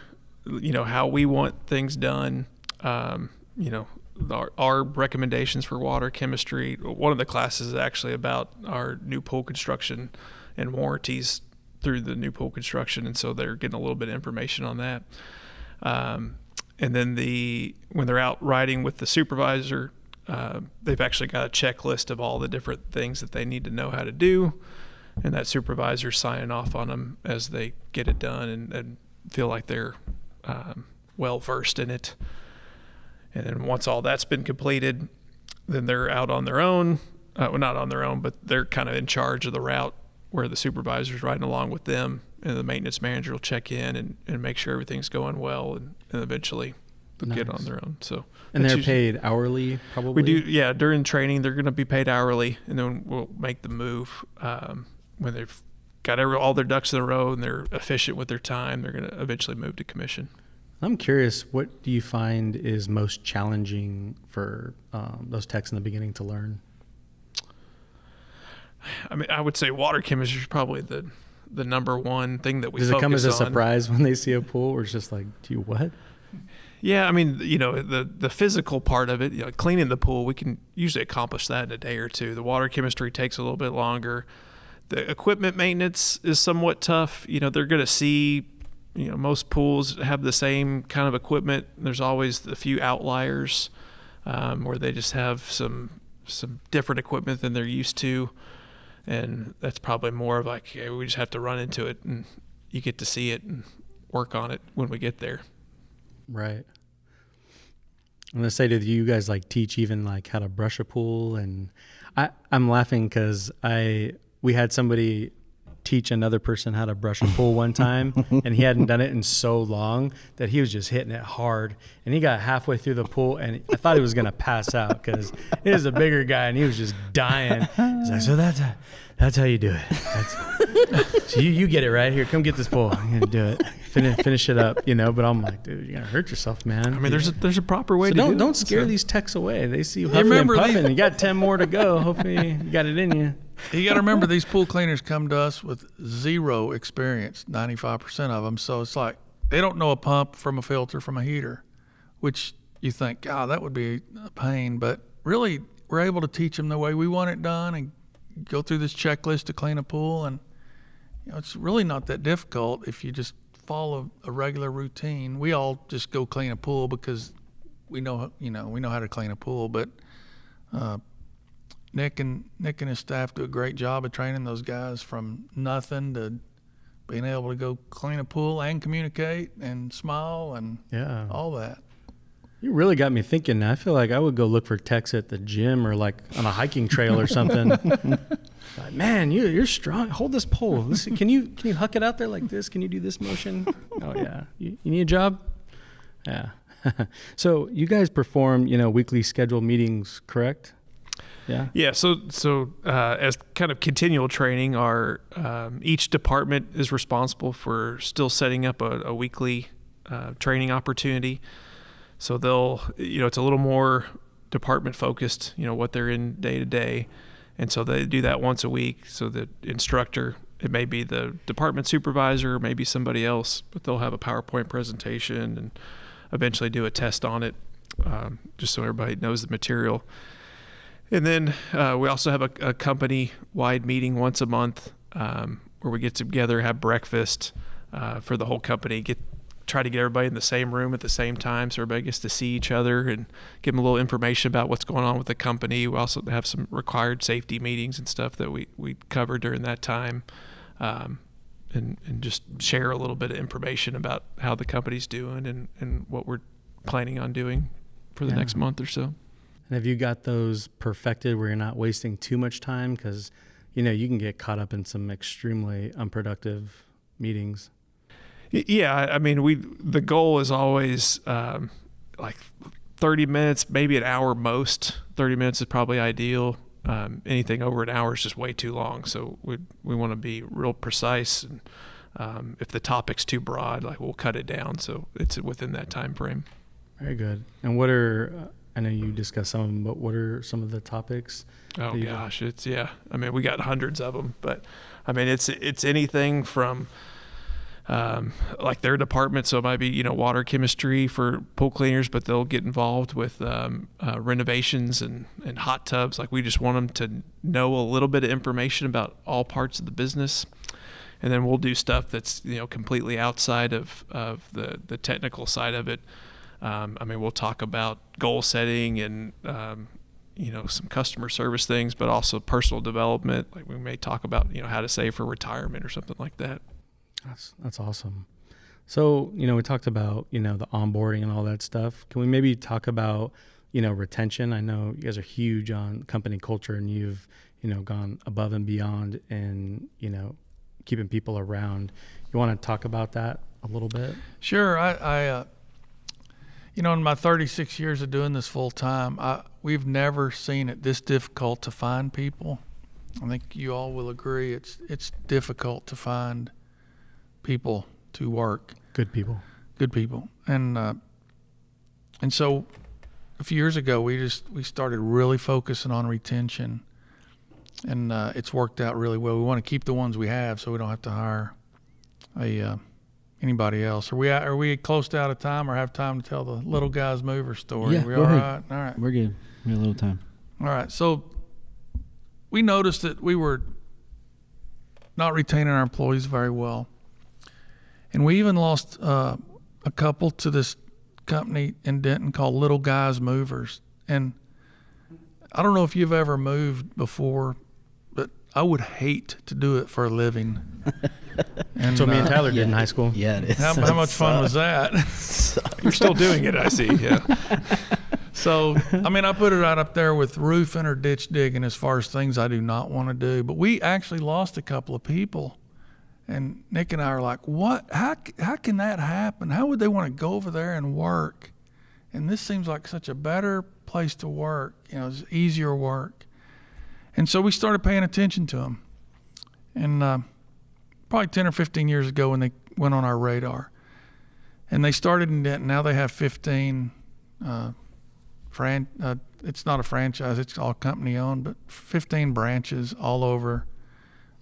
you know, how we want things done. Um, you know, our, our recommendations for water chemistry. One of the classes is actually about our new pool construction and warranties through the new pool construction, and so they're getting a little bit of information on that. Um, and then the when they're out riding with the supervisor, uh, they've actually got a checklist of all the different things that they need to know how to do, and that supervisor signing off on them as they get it done and, and feel like they're um, well versed in it. And then once all that's been completed, then they're out on their own. Uh, well, not on their own, but they're kind of in charge of the route where the supervisor's riding along with them, and the maintenance manager will check in and, and make sure everything's going well, and, and eventually they'll get on their own. So and they're usually- paid hourly, probably. we do, yeah. During training, they're going to be paid hourly, and then we'll make the move um, when they've got every, all their ducks in a row and they're efficient with their time. They're going to eventually move to commission. I'm curious, what do you find is most challenging for um, those techs in the beginning to learn? I mean, I would say water chemistry is probably the the number one thing that we Does it come as a on. surprise when they see a pool, or it's just like, do you what? Yeah, I mean, you know, the the physical part of it, you know, cleaning the pool, we can usually accomplish that in a day or two. The water chemistry takes a little bit longer. The equipment maintenance is somewhat tough. You know, they're going to see, you know, most pools have the same kind of equipment. There's always a few outliers um, where they just have some some different equipment than they're used to, and that's probably more of like, hey, we just have to run into it, and you get to see it and work on it when we get there. Right. I'm gonna say, do you guys like teach even like how to brush a pool? And I I'm laughing because I we had somebody teach another person how to brush a pool one time, and he hadn't done it in so long that he was just hitting it hard. And he got halfway through the pool, and I thought he was gonna pass out because he was a bigger guy, and he was just dying. He's like, "So that's that's how you do it. That's, so you, you get it right here. Come get this pole. I'm gonna do it. Finish finish it up, you know. But I'm like, dude, you're gonna hurt yourself, man. I mean, there's a, there's a proper way so to don't do don't it. scare So- these techs away. They see you huffing and these- puffing. You got ten more to go. Hopefully, you got it in you. You got to remember these pool cleaners come to us with zero experience, 95% of them. So it's like they don't know a pump from a filter from a heater, which you think, God, that would be a pain. But really, we're able to teach them the way we want it done and go through this checklist to clean a pool. And you know, it's really not that difficult if you just follow a regular routine. We all just go clean a pool because we know, you know, we know how to clean a pool. But uh, Nick and Nick and his staff do a great job of training those guys from nothing to being able to go clean a pool and communicate and smile and Yeah. all that. You really got me thinking. I feel like I would go look for techs at the gym or like on a hiking trail or something. like, man, you you're strong. Hold this pole. Listen, can you can you huck it out there like this? Can you do this motion? Oh yeah. You, you need a job? Yeah. so you guys perform, you know, weekly scheduled meetings, correct? Yeah. Yeah, so so uh, as kind of continual training, our um, each department is responsible for still setting up a, a weekly uh, training opportunity. So they'll, you know, it's a little more department focused, you know, what they're in day to day, and so they do that once a week. So the instructor, it may be the department supervisor, maybe somebody else, but they'll have a PowerPoint presentation and eventually do a test on it, um, just so everybody knows the material. And then uh, we also have a, a company wide meeting once a month um, where we get together, have breakfast uh, for the whole company, get try to get everybody in the same room at the same time so everybody gets to see each other and give them a little information about what's going on with the company. We also have some required safety meetings and stuff that we, we cover during that time. Um, and, and just share a little bit of information about how the company's doing and, and what we're planning on doing for the Yeah. next month or so. And have you got those perfected where you're not wasting too much time? Because, you know, you can get caught up in some extremely unproductive meetings. Yeah, I mean, we the goal is always um, like thirty minutes, maybe an hour most. Thirty minutes is probably ideal. Um, anything over an hour is just way too long. So we we want to be real precise, and um, if the topic's too broad, like we'll cut it down so it's within that time frame. Very good. And what are, uh, I know you discussed some of them, but what are some of the topics? Oh Yeah. gosh, it's yeah. I mean, we got hundreds of them, but I mean, it's it's anything from um, like their department. So it might be you know water chemistry for pool cleaners, but they'll get involved with um, uh, renovations and and hot tubs. Like we just want them to know a little bit of information about all parts of the business. And then we'll do stuff that's you know completely outside of, of the, the technical side of it. Um, I mean, we'll talk about goal setting and um, you know some customer service things, but also personal development. Like we may talk about you know how to save for retirement or something like that. That's, that's awesome. So, you know, we talked about, you know, the onboarding and all that stuff. Can we maybe talk about, you know, retention? I know you guys are huge on company culture and you've, you know, gone above and beyond in, you know, keeping people around. You want to talk about that a little bit? Sure. I, I uh, you know, in my 36 years of doing this full time, I, we've never seen it this difficult to find people. I think you all will agree. It's it's difficult to find people to work, Good people. good people, and uh, and so a few years ago we just we started really focusing on retention, and uh, it's worked out really well. We want to keep the ones we have, so we don't have to hire a uh, anybody else. Are we are we close to out of time, or have time to tell the little guys mover story? Yeah, we all ahead. right? All right. We're good. We have a little time. All right. So we noticed that we were not retaining our employees very well. And we even lost uh, a couple to this company in Denton called Little Guys Movers. And I don't know if you've ever moved before, but I would hate to do it for a living. And, So me and uh, Tyler did in high school. Yeah, it is. how, how much fun was that? You're still doing it, I see. Yeah. So, I mean, I put it right up there with roofing or ditch digging as far as things I do not want to do. But we actually lost a couple of people And Nick and I are like, what? How, how can that happen? How would they want to go over there and work? And this seems like such a better place to work. You know, it's easier work. And so we started paying attention to them. And uh, probably 10 or 15 years ago when they went on our radar. And they started in Denton. Now they have 15 uh, fran- uh, it's not a franchise, it's all company owned, but 15 branches all over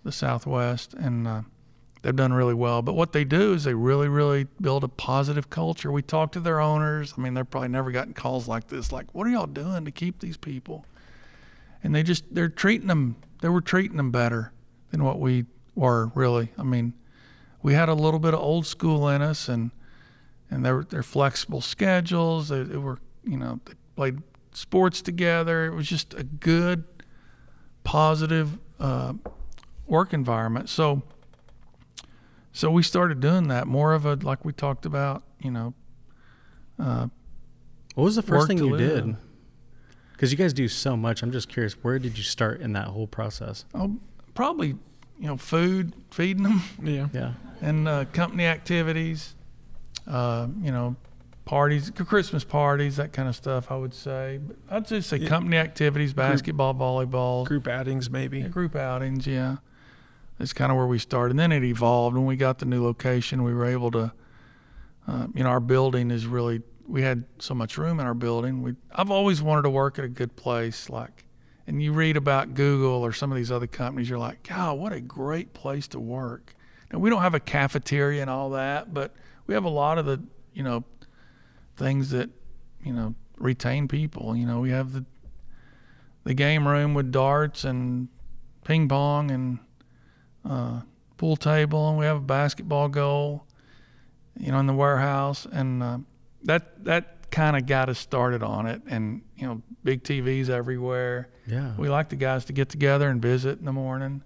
the Southwest. And uh, they've done really well. But what they do is they really, really build a positive culture. We talk to their owners. I mean, they're probably never gotten calls like this, like, what are y'all doing to keep these people? And they just, they're treating them, they were treating them better than what we were, really. I mean, we had a little bit of old school in us and, and they're, they're flexible schedules. They, they were, you know, they played sports together. It was just a good, positive uh, work environment. So, so we started doing that more of a like we talked about. You know, uh, What was the first thing you live. did? Because you guys do so much. I'm just curious, where did you start in that whole process? oh, probably you know food, feeding them, Yeah. Yeah. and uh, company activities. Uh, you know, parties, Christmas parties, that kind of stuff. I would say, but I'd just say Yeah. company activities, basketball, volleyball, Group outings, maybe. Yeah, group outings, yeah. That's kind of where we started. And then it evolved. When we got the new location, we were able to, uh, you know, our building is really, we had so much room in our building. We, I've always wanted to work at a good place. Like, and you read about Google or some of these other companies, you're like, God, what a great place to work. Now, we don't have a cafeteria and all that, but we have a lot of the, you know, things that, you know, retain people. You know, we have the, the game room with darts and ping pong and uh, pool table, and we have a basketball goal, you know, in the warehouse, and uh, that that kind of got us started on it. And you know, big TVs everywhere. Yeah. We like the guys to get together and visit in the morning.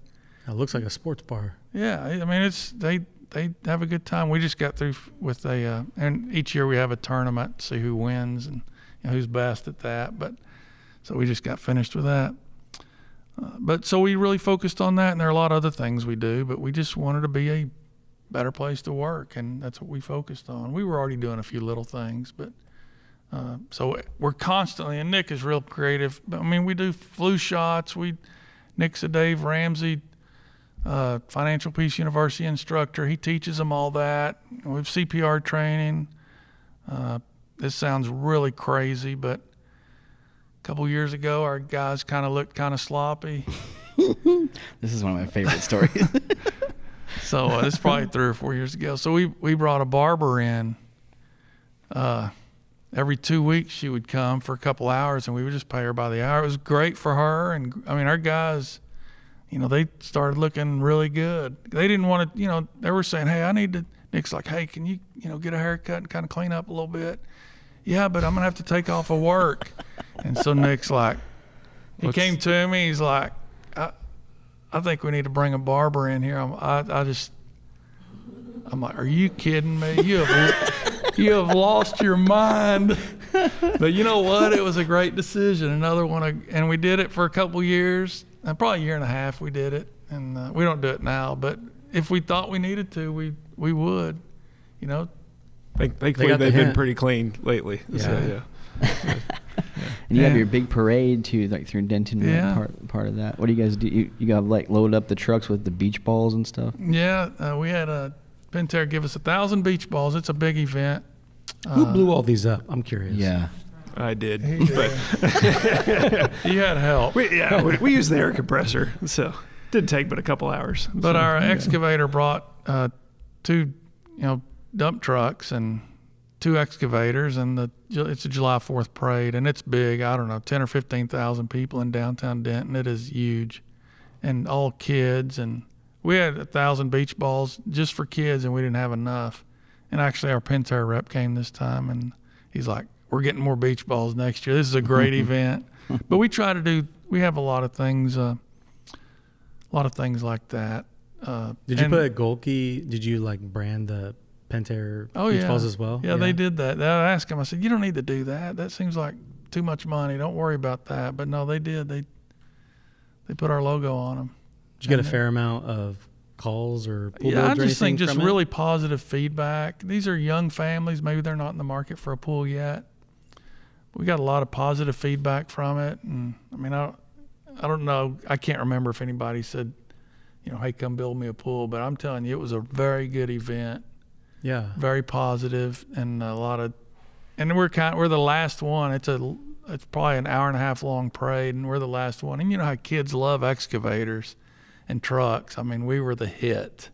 It looks like a sports bar. Yeah, I mean, it's they they have a good time. We just got through with a, uh, and each year we have a tournament to see who wins and you know, who's best at that. But so we just got finished with that. But so we really focused on that, and there are a lot of other things we do, but we just wanted to be a better place to work, and that's what we focused on. We were already doing a few little things, but uh, so we're constantly, and Nick is real creative. I mean, we do flu shots. We Nick's a Dave Ramsey uh, Financial Peace University instructor. He teaches them all that. We have CPR training. Uh, this sounds really crazy, but a couple years ago, our guys kind of looked kind of sloppy. This is one of my favorite stories. So uh, this is probably three or four years ago. So we we brought a barber in. Uh, every two weeks she would come for a couple hours, and we would just pay her by the hour. It was great for her, and I mean our guys, you know, they started looking really good. They didn't want to, you know, they were saying, "Hey, I need to." Nick's like, "Hey, can you, you know, get a haircut and kind of clean up a little bit?" Yeah, but I'm gonna have to take off of work. and so Nick's like, he What's- came to me. He's like, I, I think we need to bring a barber in here. I'm, I, I just, I'm like, are you kidding me? You have, you have lost your mind. But you know what? It was a great decision. Another one, of- and we did it for a couple years, uh, probably a year and a half. We did it, and uh, we don't do it now. But if we thought we needed to, we we would. You know, Thank, thankfully, got the they've been pretty clean lately. So, Yeah. yeah. And you have your big parade too, like through Denton. Yeah. Part part of that. What do you guys do? You, you got like load up the trucks with the beach balls and stuff. yeah, uh, we had a Pentair give us a thousand beach balls. It's a big event. Who Uh, blew all these up? I'm curious. Yeah. I did. He but He had help. we, yeah, we, we used the air compressor, so it didn't take but a couple hours. But So, our yeah. excavator brought uh, two, you know, dump trucks and two excavators, and the it's a July Fourth parade, and it's big. I don't know, ten or fifteen thousand people in downtown Denton. It is huge, and all kids, and we had a thousand beach balls just for kids, and we didn't have enough. And actually, our Pentair rep came this time, and he's like, "We're getting more beach balls next year. This is a great event." But we try to do. We have a lot of things. Uh, a lot of things like that. Uh, Did you put a Gohlke? Did you like brand the Pentair Oh beach yeah, as well? Yeah, they did that. I asked them. I said, "You don't need to do that. That seems like too much money. Don't worry about that." But no, they did. They they put our logo on them. Did you get a fair amount of calls or pool yeah, I just think just from it? really positive feedback. These are young families. Maybe they're not in the market for a pool yet. We got a lot of positive feedback from it, and I mean, I, I don't know. I can't remember if anybody said, you know, hey, come build me a pool. But I'm telling you, it was a very good event, Yeah. very positive, and a lot of, and we're kind, we're the last one. It's a, it's probably an hour and a half long parade, and we're the last one. And you know how kids love excavators and trucks. I mean, we were the hit.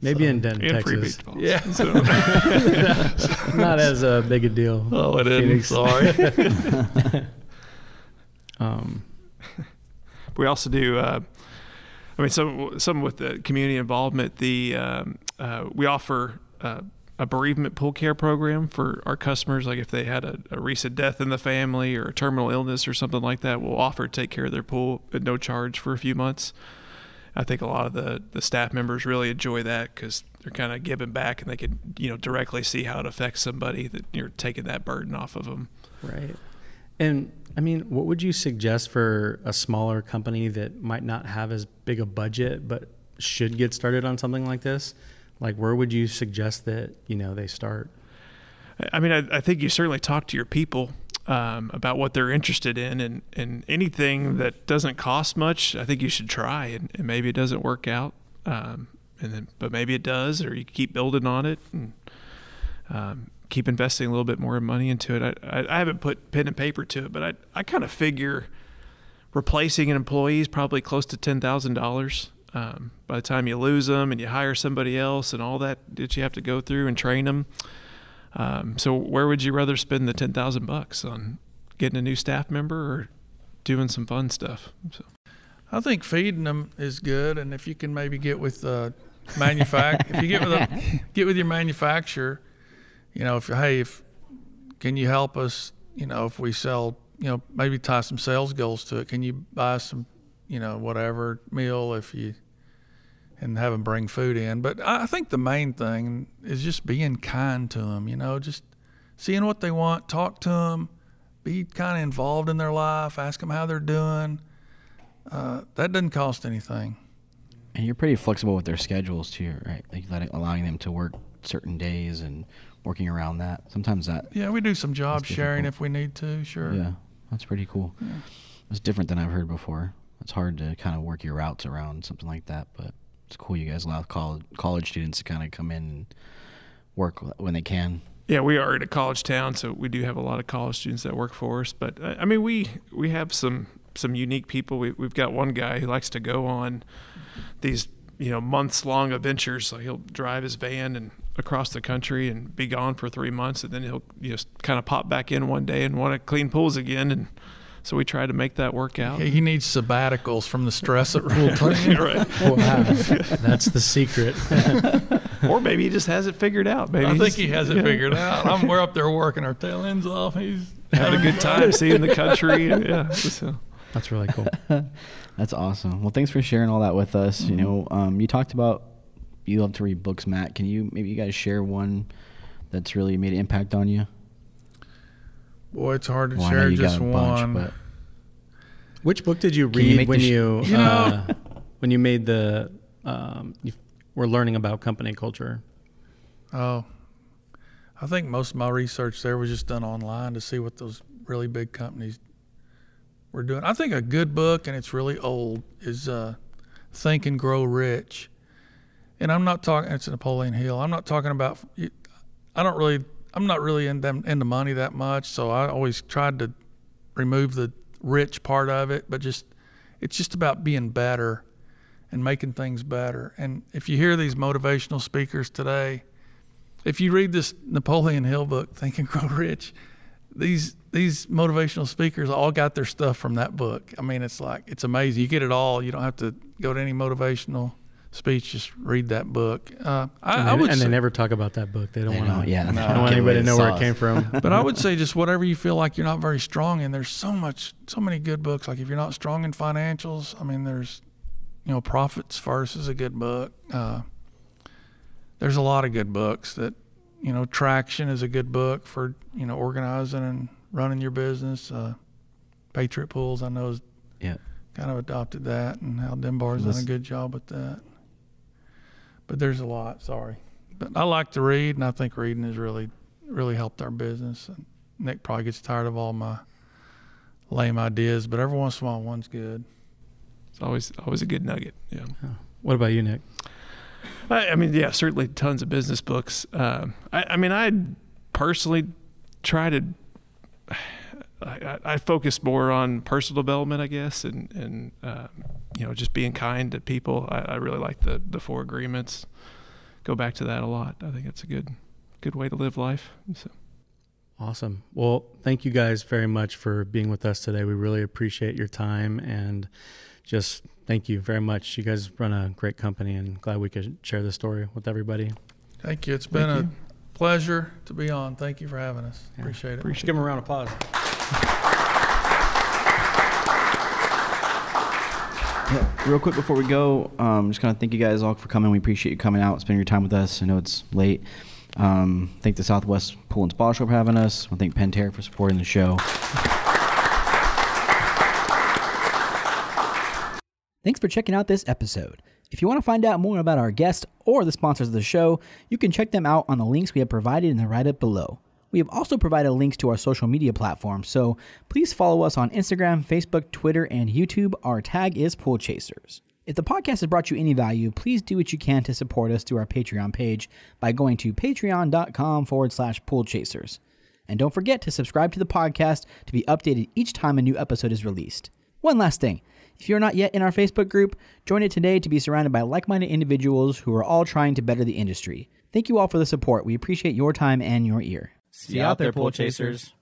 Maybe in Denton, And free Texas. beach. Yeah. So, Not as uh, big a deal. Oh, it isn't. Phoenix. Sorry. Um, we also do. Uh, I mean, some some with the community involvement. The um, uh, we offer uh, a bereavement pool care program for our customers. Like if they had a, a recent death in the family or a terminal illness or something like that, we'll offer to take care of their pool at no charge for a few months. I think a lot of the, the staff members really enjoy that because they're kind of giving back and they can you know directly see how it affects somebody that you're taking that burden off of them. Right. And I mean, what would you suggest for a smaller company that might not have as big a budget but should get started on something like this? Like, where would you suggest that you know they start? I mean, I, I think you certainly talk to your people um, about what they're interested in, and, and anything that doesn't cost much, I think you should try, and, and maybe it doesn't work out, um, and then but maybe it does, or you keep building on it and um, keep investing a little bit more money into it. I, I, I haven't put pen and paper to it, but I I kind of figure replacing an employee is probably close to ten thousand dollars. Um, by the time you lose them and you hire somebody else and all that that you have to go through and train them, um, so where would you rather spend the ten thousand bucks on getting a new staff member or doing some fun stuff? So, I think feeding them is good, and if you can maybe get with uh, manufact, if you get with a, get with your manufacturer, you know, if hey, if can you help us, you know, if we sell, you know, maybe tie some sales goals to it. Can you buy some, you know, whatever meal if you and have them bring food in. But I think the main thing is just being kind to them. You know, just seeing what they want, talk to them, be kind of involved in their life, ask them how they're doing. Uh, that doesn't cost anything. And you're pretty flexible with their schedules too, right? Like letting, allowing them to work certain days and working around that. Sometimes that, Yeah, we do some job sharing difficult. if we need to. Sure. yeah, that's pretty cool. It's different than I've heard before. It's hard to kind of work your routes around something like that, but it's cool you guys allow college college students to kind of come in and work when they can. yeah, we are in a college town, so we do have a lot of college students that work for us. But uh, I mean, we we have some some unique people. We, we've got one guy who likes to go on these you know months long adventures. So he'll drive his van and across the country and be gone for three months, and then he'll just kind of pop back in one day and want to clean pools again. And so we try to make that work out. He he needs sabbaticals from the stress at pool cleaning. right. Wow, that's the secret. Or maybe he just has it figured out. Maybe I think he has it figured out. I'm, we're up there working our tail ends off. He's had a good time seeing the country. Yeah. So. That's really cool. That's awesome. Well, thanks for sharing all that with us. You know, um, you talked about you love to read books, Matt. Can you maybe you guys share one that's really made an impact on you? Boy, it's hard to Well, share just one. bunch, but Which book did you Can you read make when sh- you, You know- uh, when you made the um, you were learning about company culture? Oh, I think most of my research there was just done online to see what those really big companies were doing. I think a good book, and it's really old, is uh, Think and Grow Rich. And I'm not talking. It's Napoleon Hill. I'm not talking about. I don't really. I'm not really into money that much, so I always tried to remove the rich part of it. But just, it's just about being better and making things better. And if you hear these motivational speakers today, if you read this Napoleon Hill book, Think and Grow Rich, these these motivational speakers all got their stuff from that book. I mean, it's like it's amazing. You get it all. You don't have to go to any motivational speech. Just read that book. Uh, I, And, I they, would and say, they never talk about that book. They don't want to. yeah, they they don't don't want anybody to know the where it came from. but I would say just whatever you feel like you're not very strong in. There's so much, so many good books. Like if you're not strong in financials, I mean, there's, you know, Profits First is a good book. Uh, there's a lot of good books that, you know, Traction is a good book for you know organizing and running your business. Uh, Patriot Pools, I know, is Yeah. kind of adopted that, and Hal Dunbar's done a good job with that. But there's a lot. Sorry, but I like to read, and I think reading has really really helped our business. And Nick probably gets tired of all my lame ideas, but every once in a while, one's good. It's always always a good nugget. Yeah. What about you, Nick? I, I mean, yeah, certainly tons of business books. Um, I, I mean, I personally try to. I, I focus more on personal development, I guess, and and um, you know just being kind to people. I, I really like the the four agreements. Go back to that a lot. I think it's a good good way to live life. So. Awesome. Well, thank you guys very much for being with us today. We really appreciate your time and just thank you very much. You guys run a great company and glad we could share this story with everybody. Thank you. It's been Thank a you. pleasure to be on. Thank you for having us. Yeah, Appreciate it. Appreciate Give them a round of applause. Real quick before we go, um, just kind of thank you guys all for coming. We appreciate you coming out, spending your time with us. I know it's late. Um, thank the Southwest Pool and Spa Show for having us. I thank Pentair for supporting the show. Thanks for checking out this episode. If you want to find out more about our guest or the sponsors of the show, you can check them out on the links we have provided in the write up below. We have also provided links to our social media platforms, so please follow us on Instagram, Facebook, Twitter, and YouTube. Our tag is Pool Chasers. If the podcast has brought you any value, please do what you can to support us through our Patreon page by going to patreon.com forward slash pool chasers. And don't forget to subscribe to the podcast to be updated each time a new episode is released. One last thing. If you're not yet in our Facebook group, join it today to be surrounded by like minded individuals who are all trying to better the industry. Thank you all for the support. We appreciate your time and your ear. See you out there, pool chasers.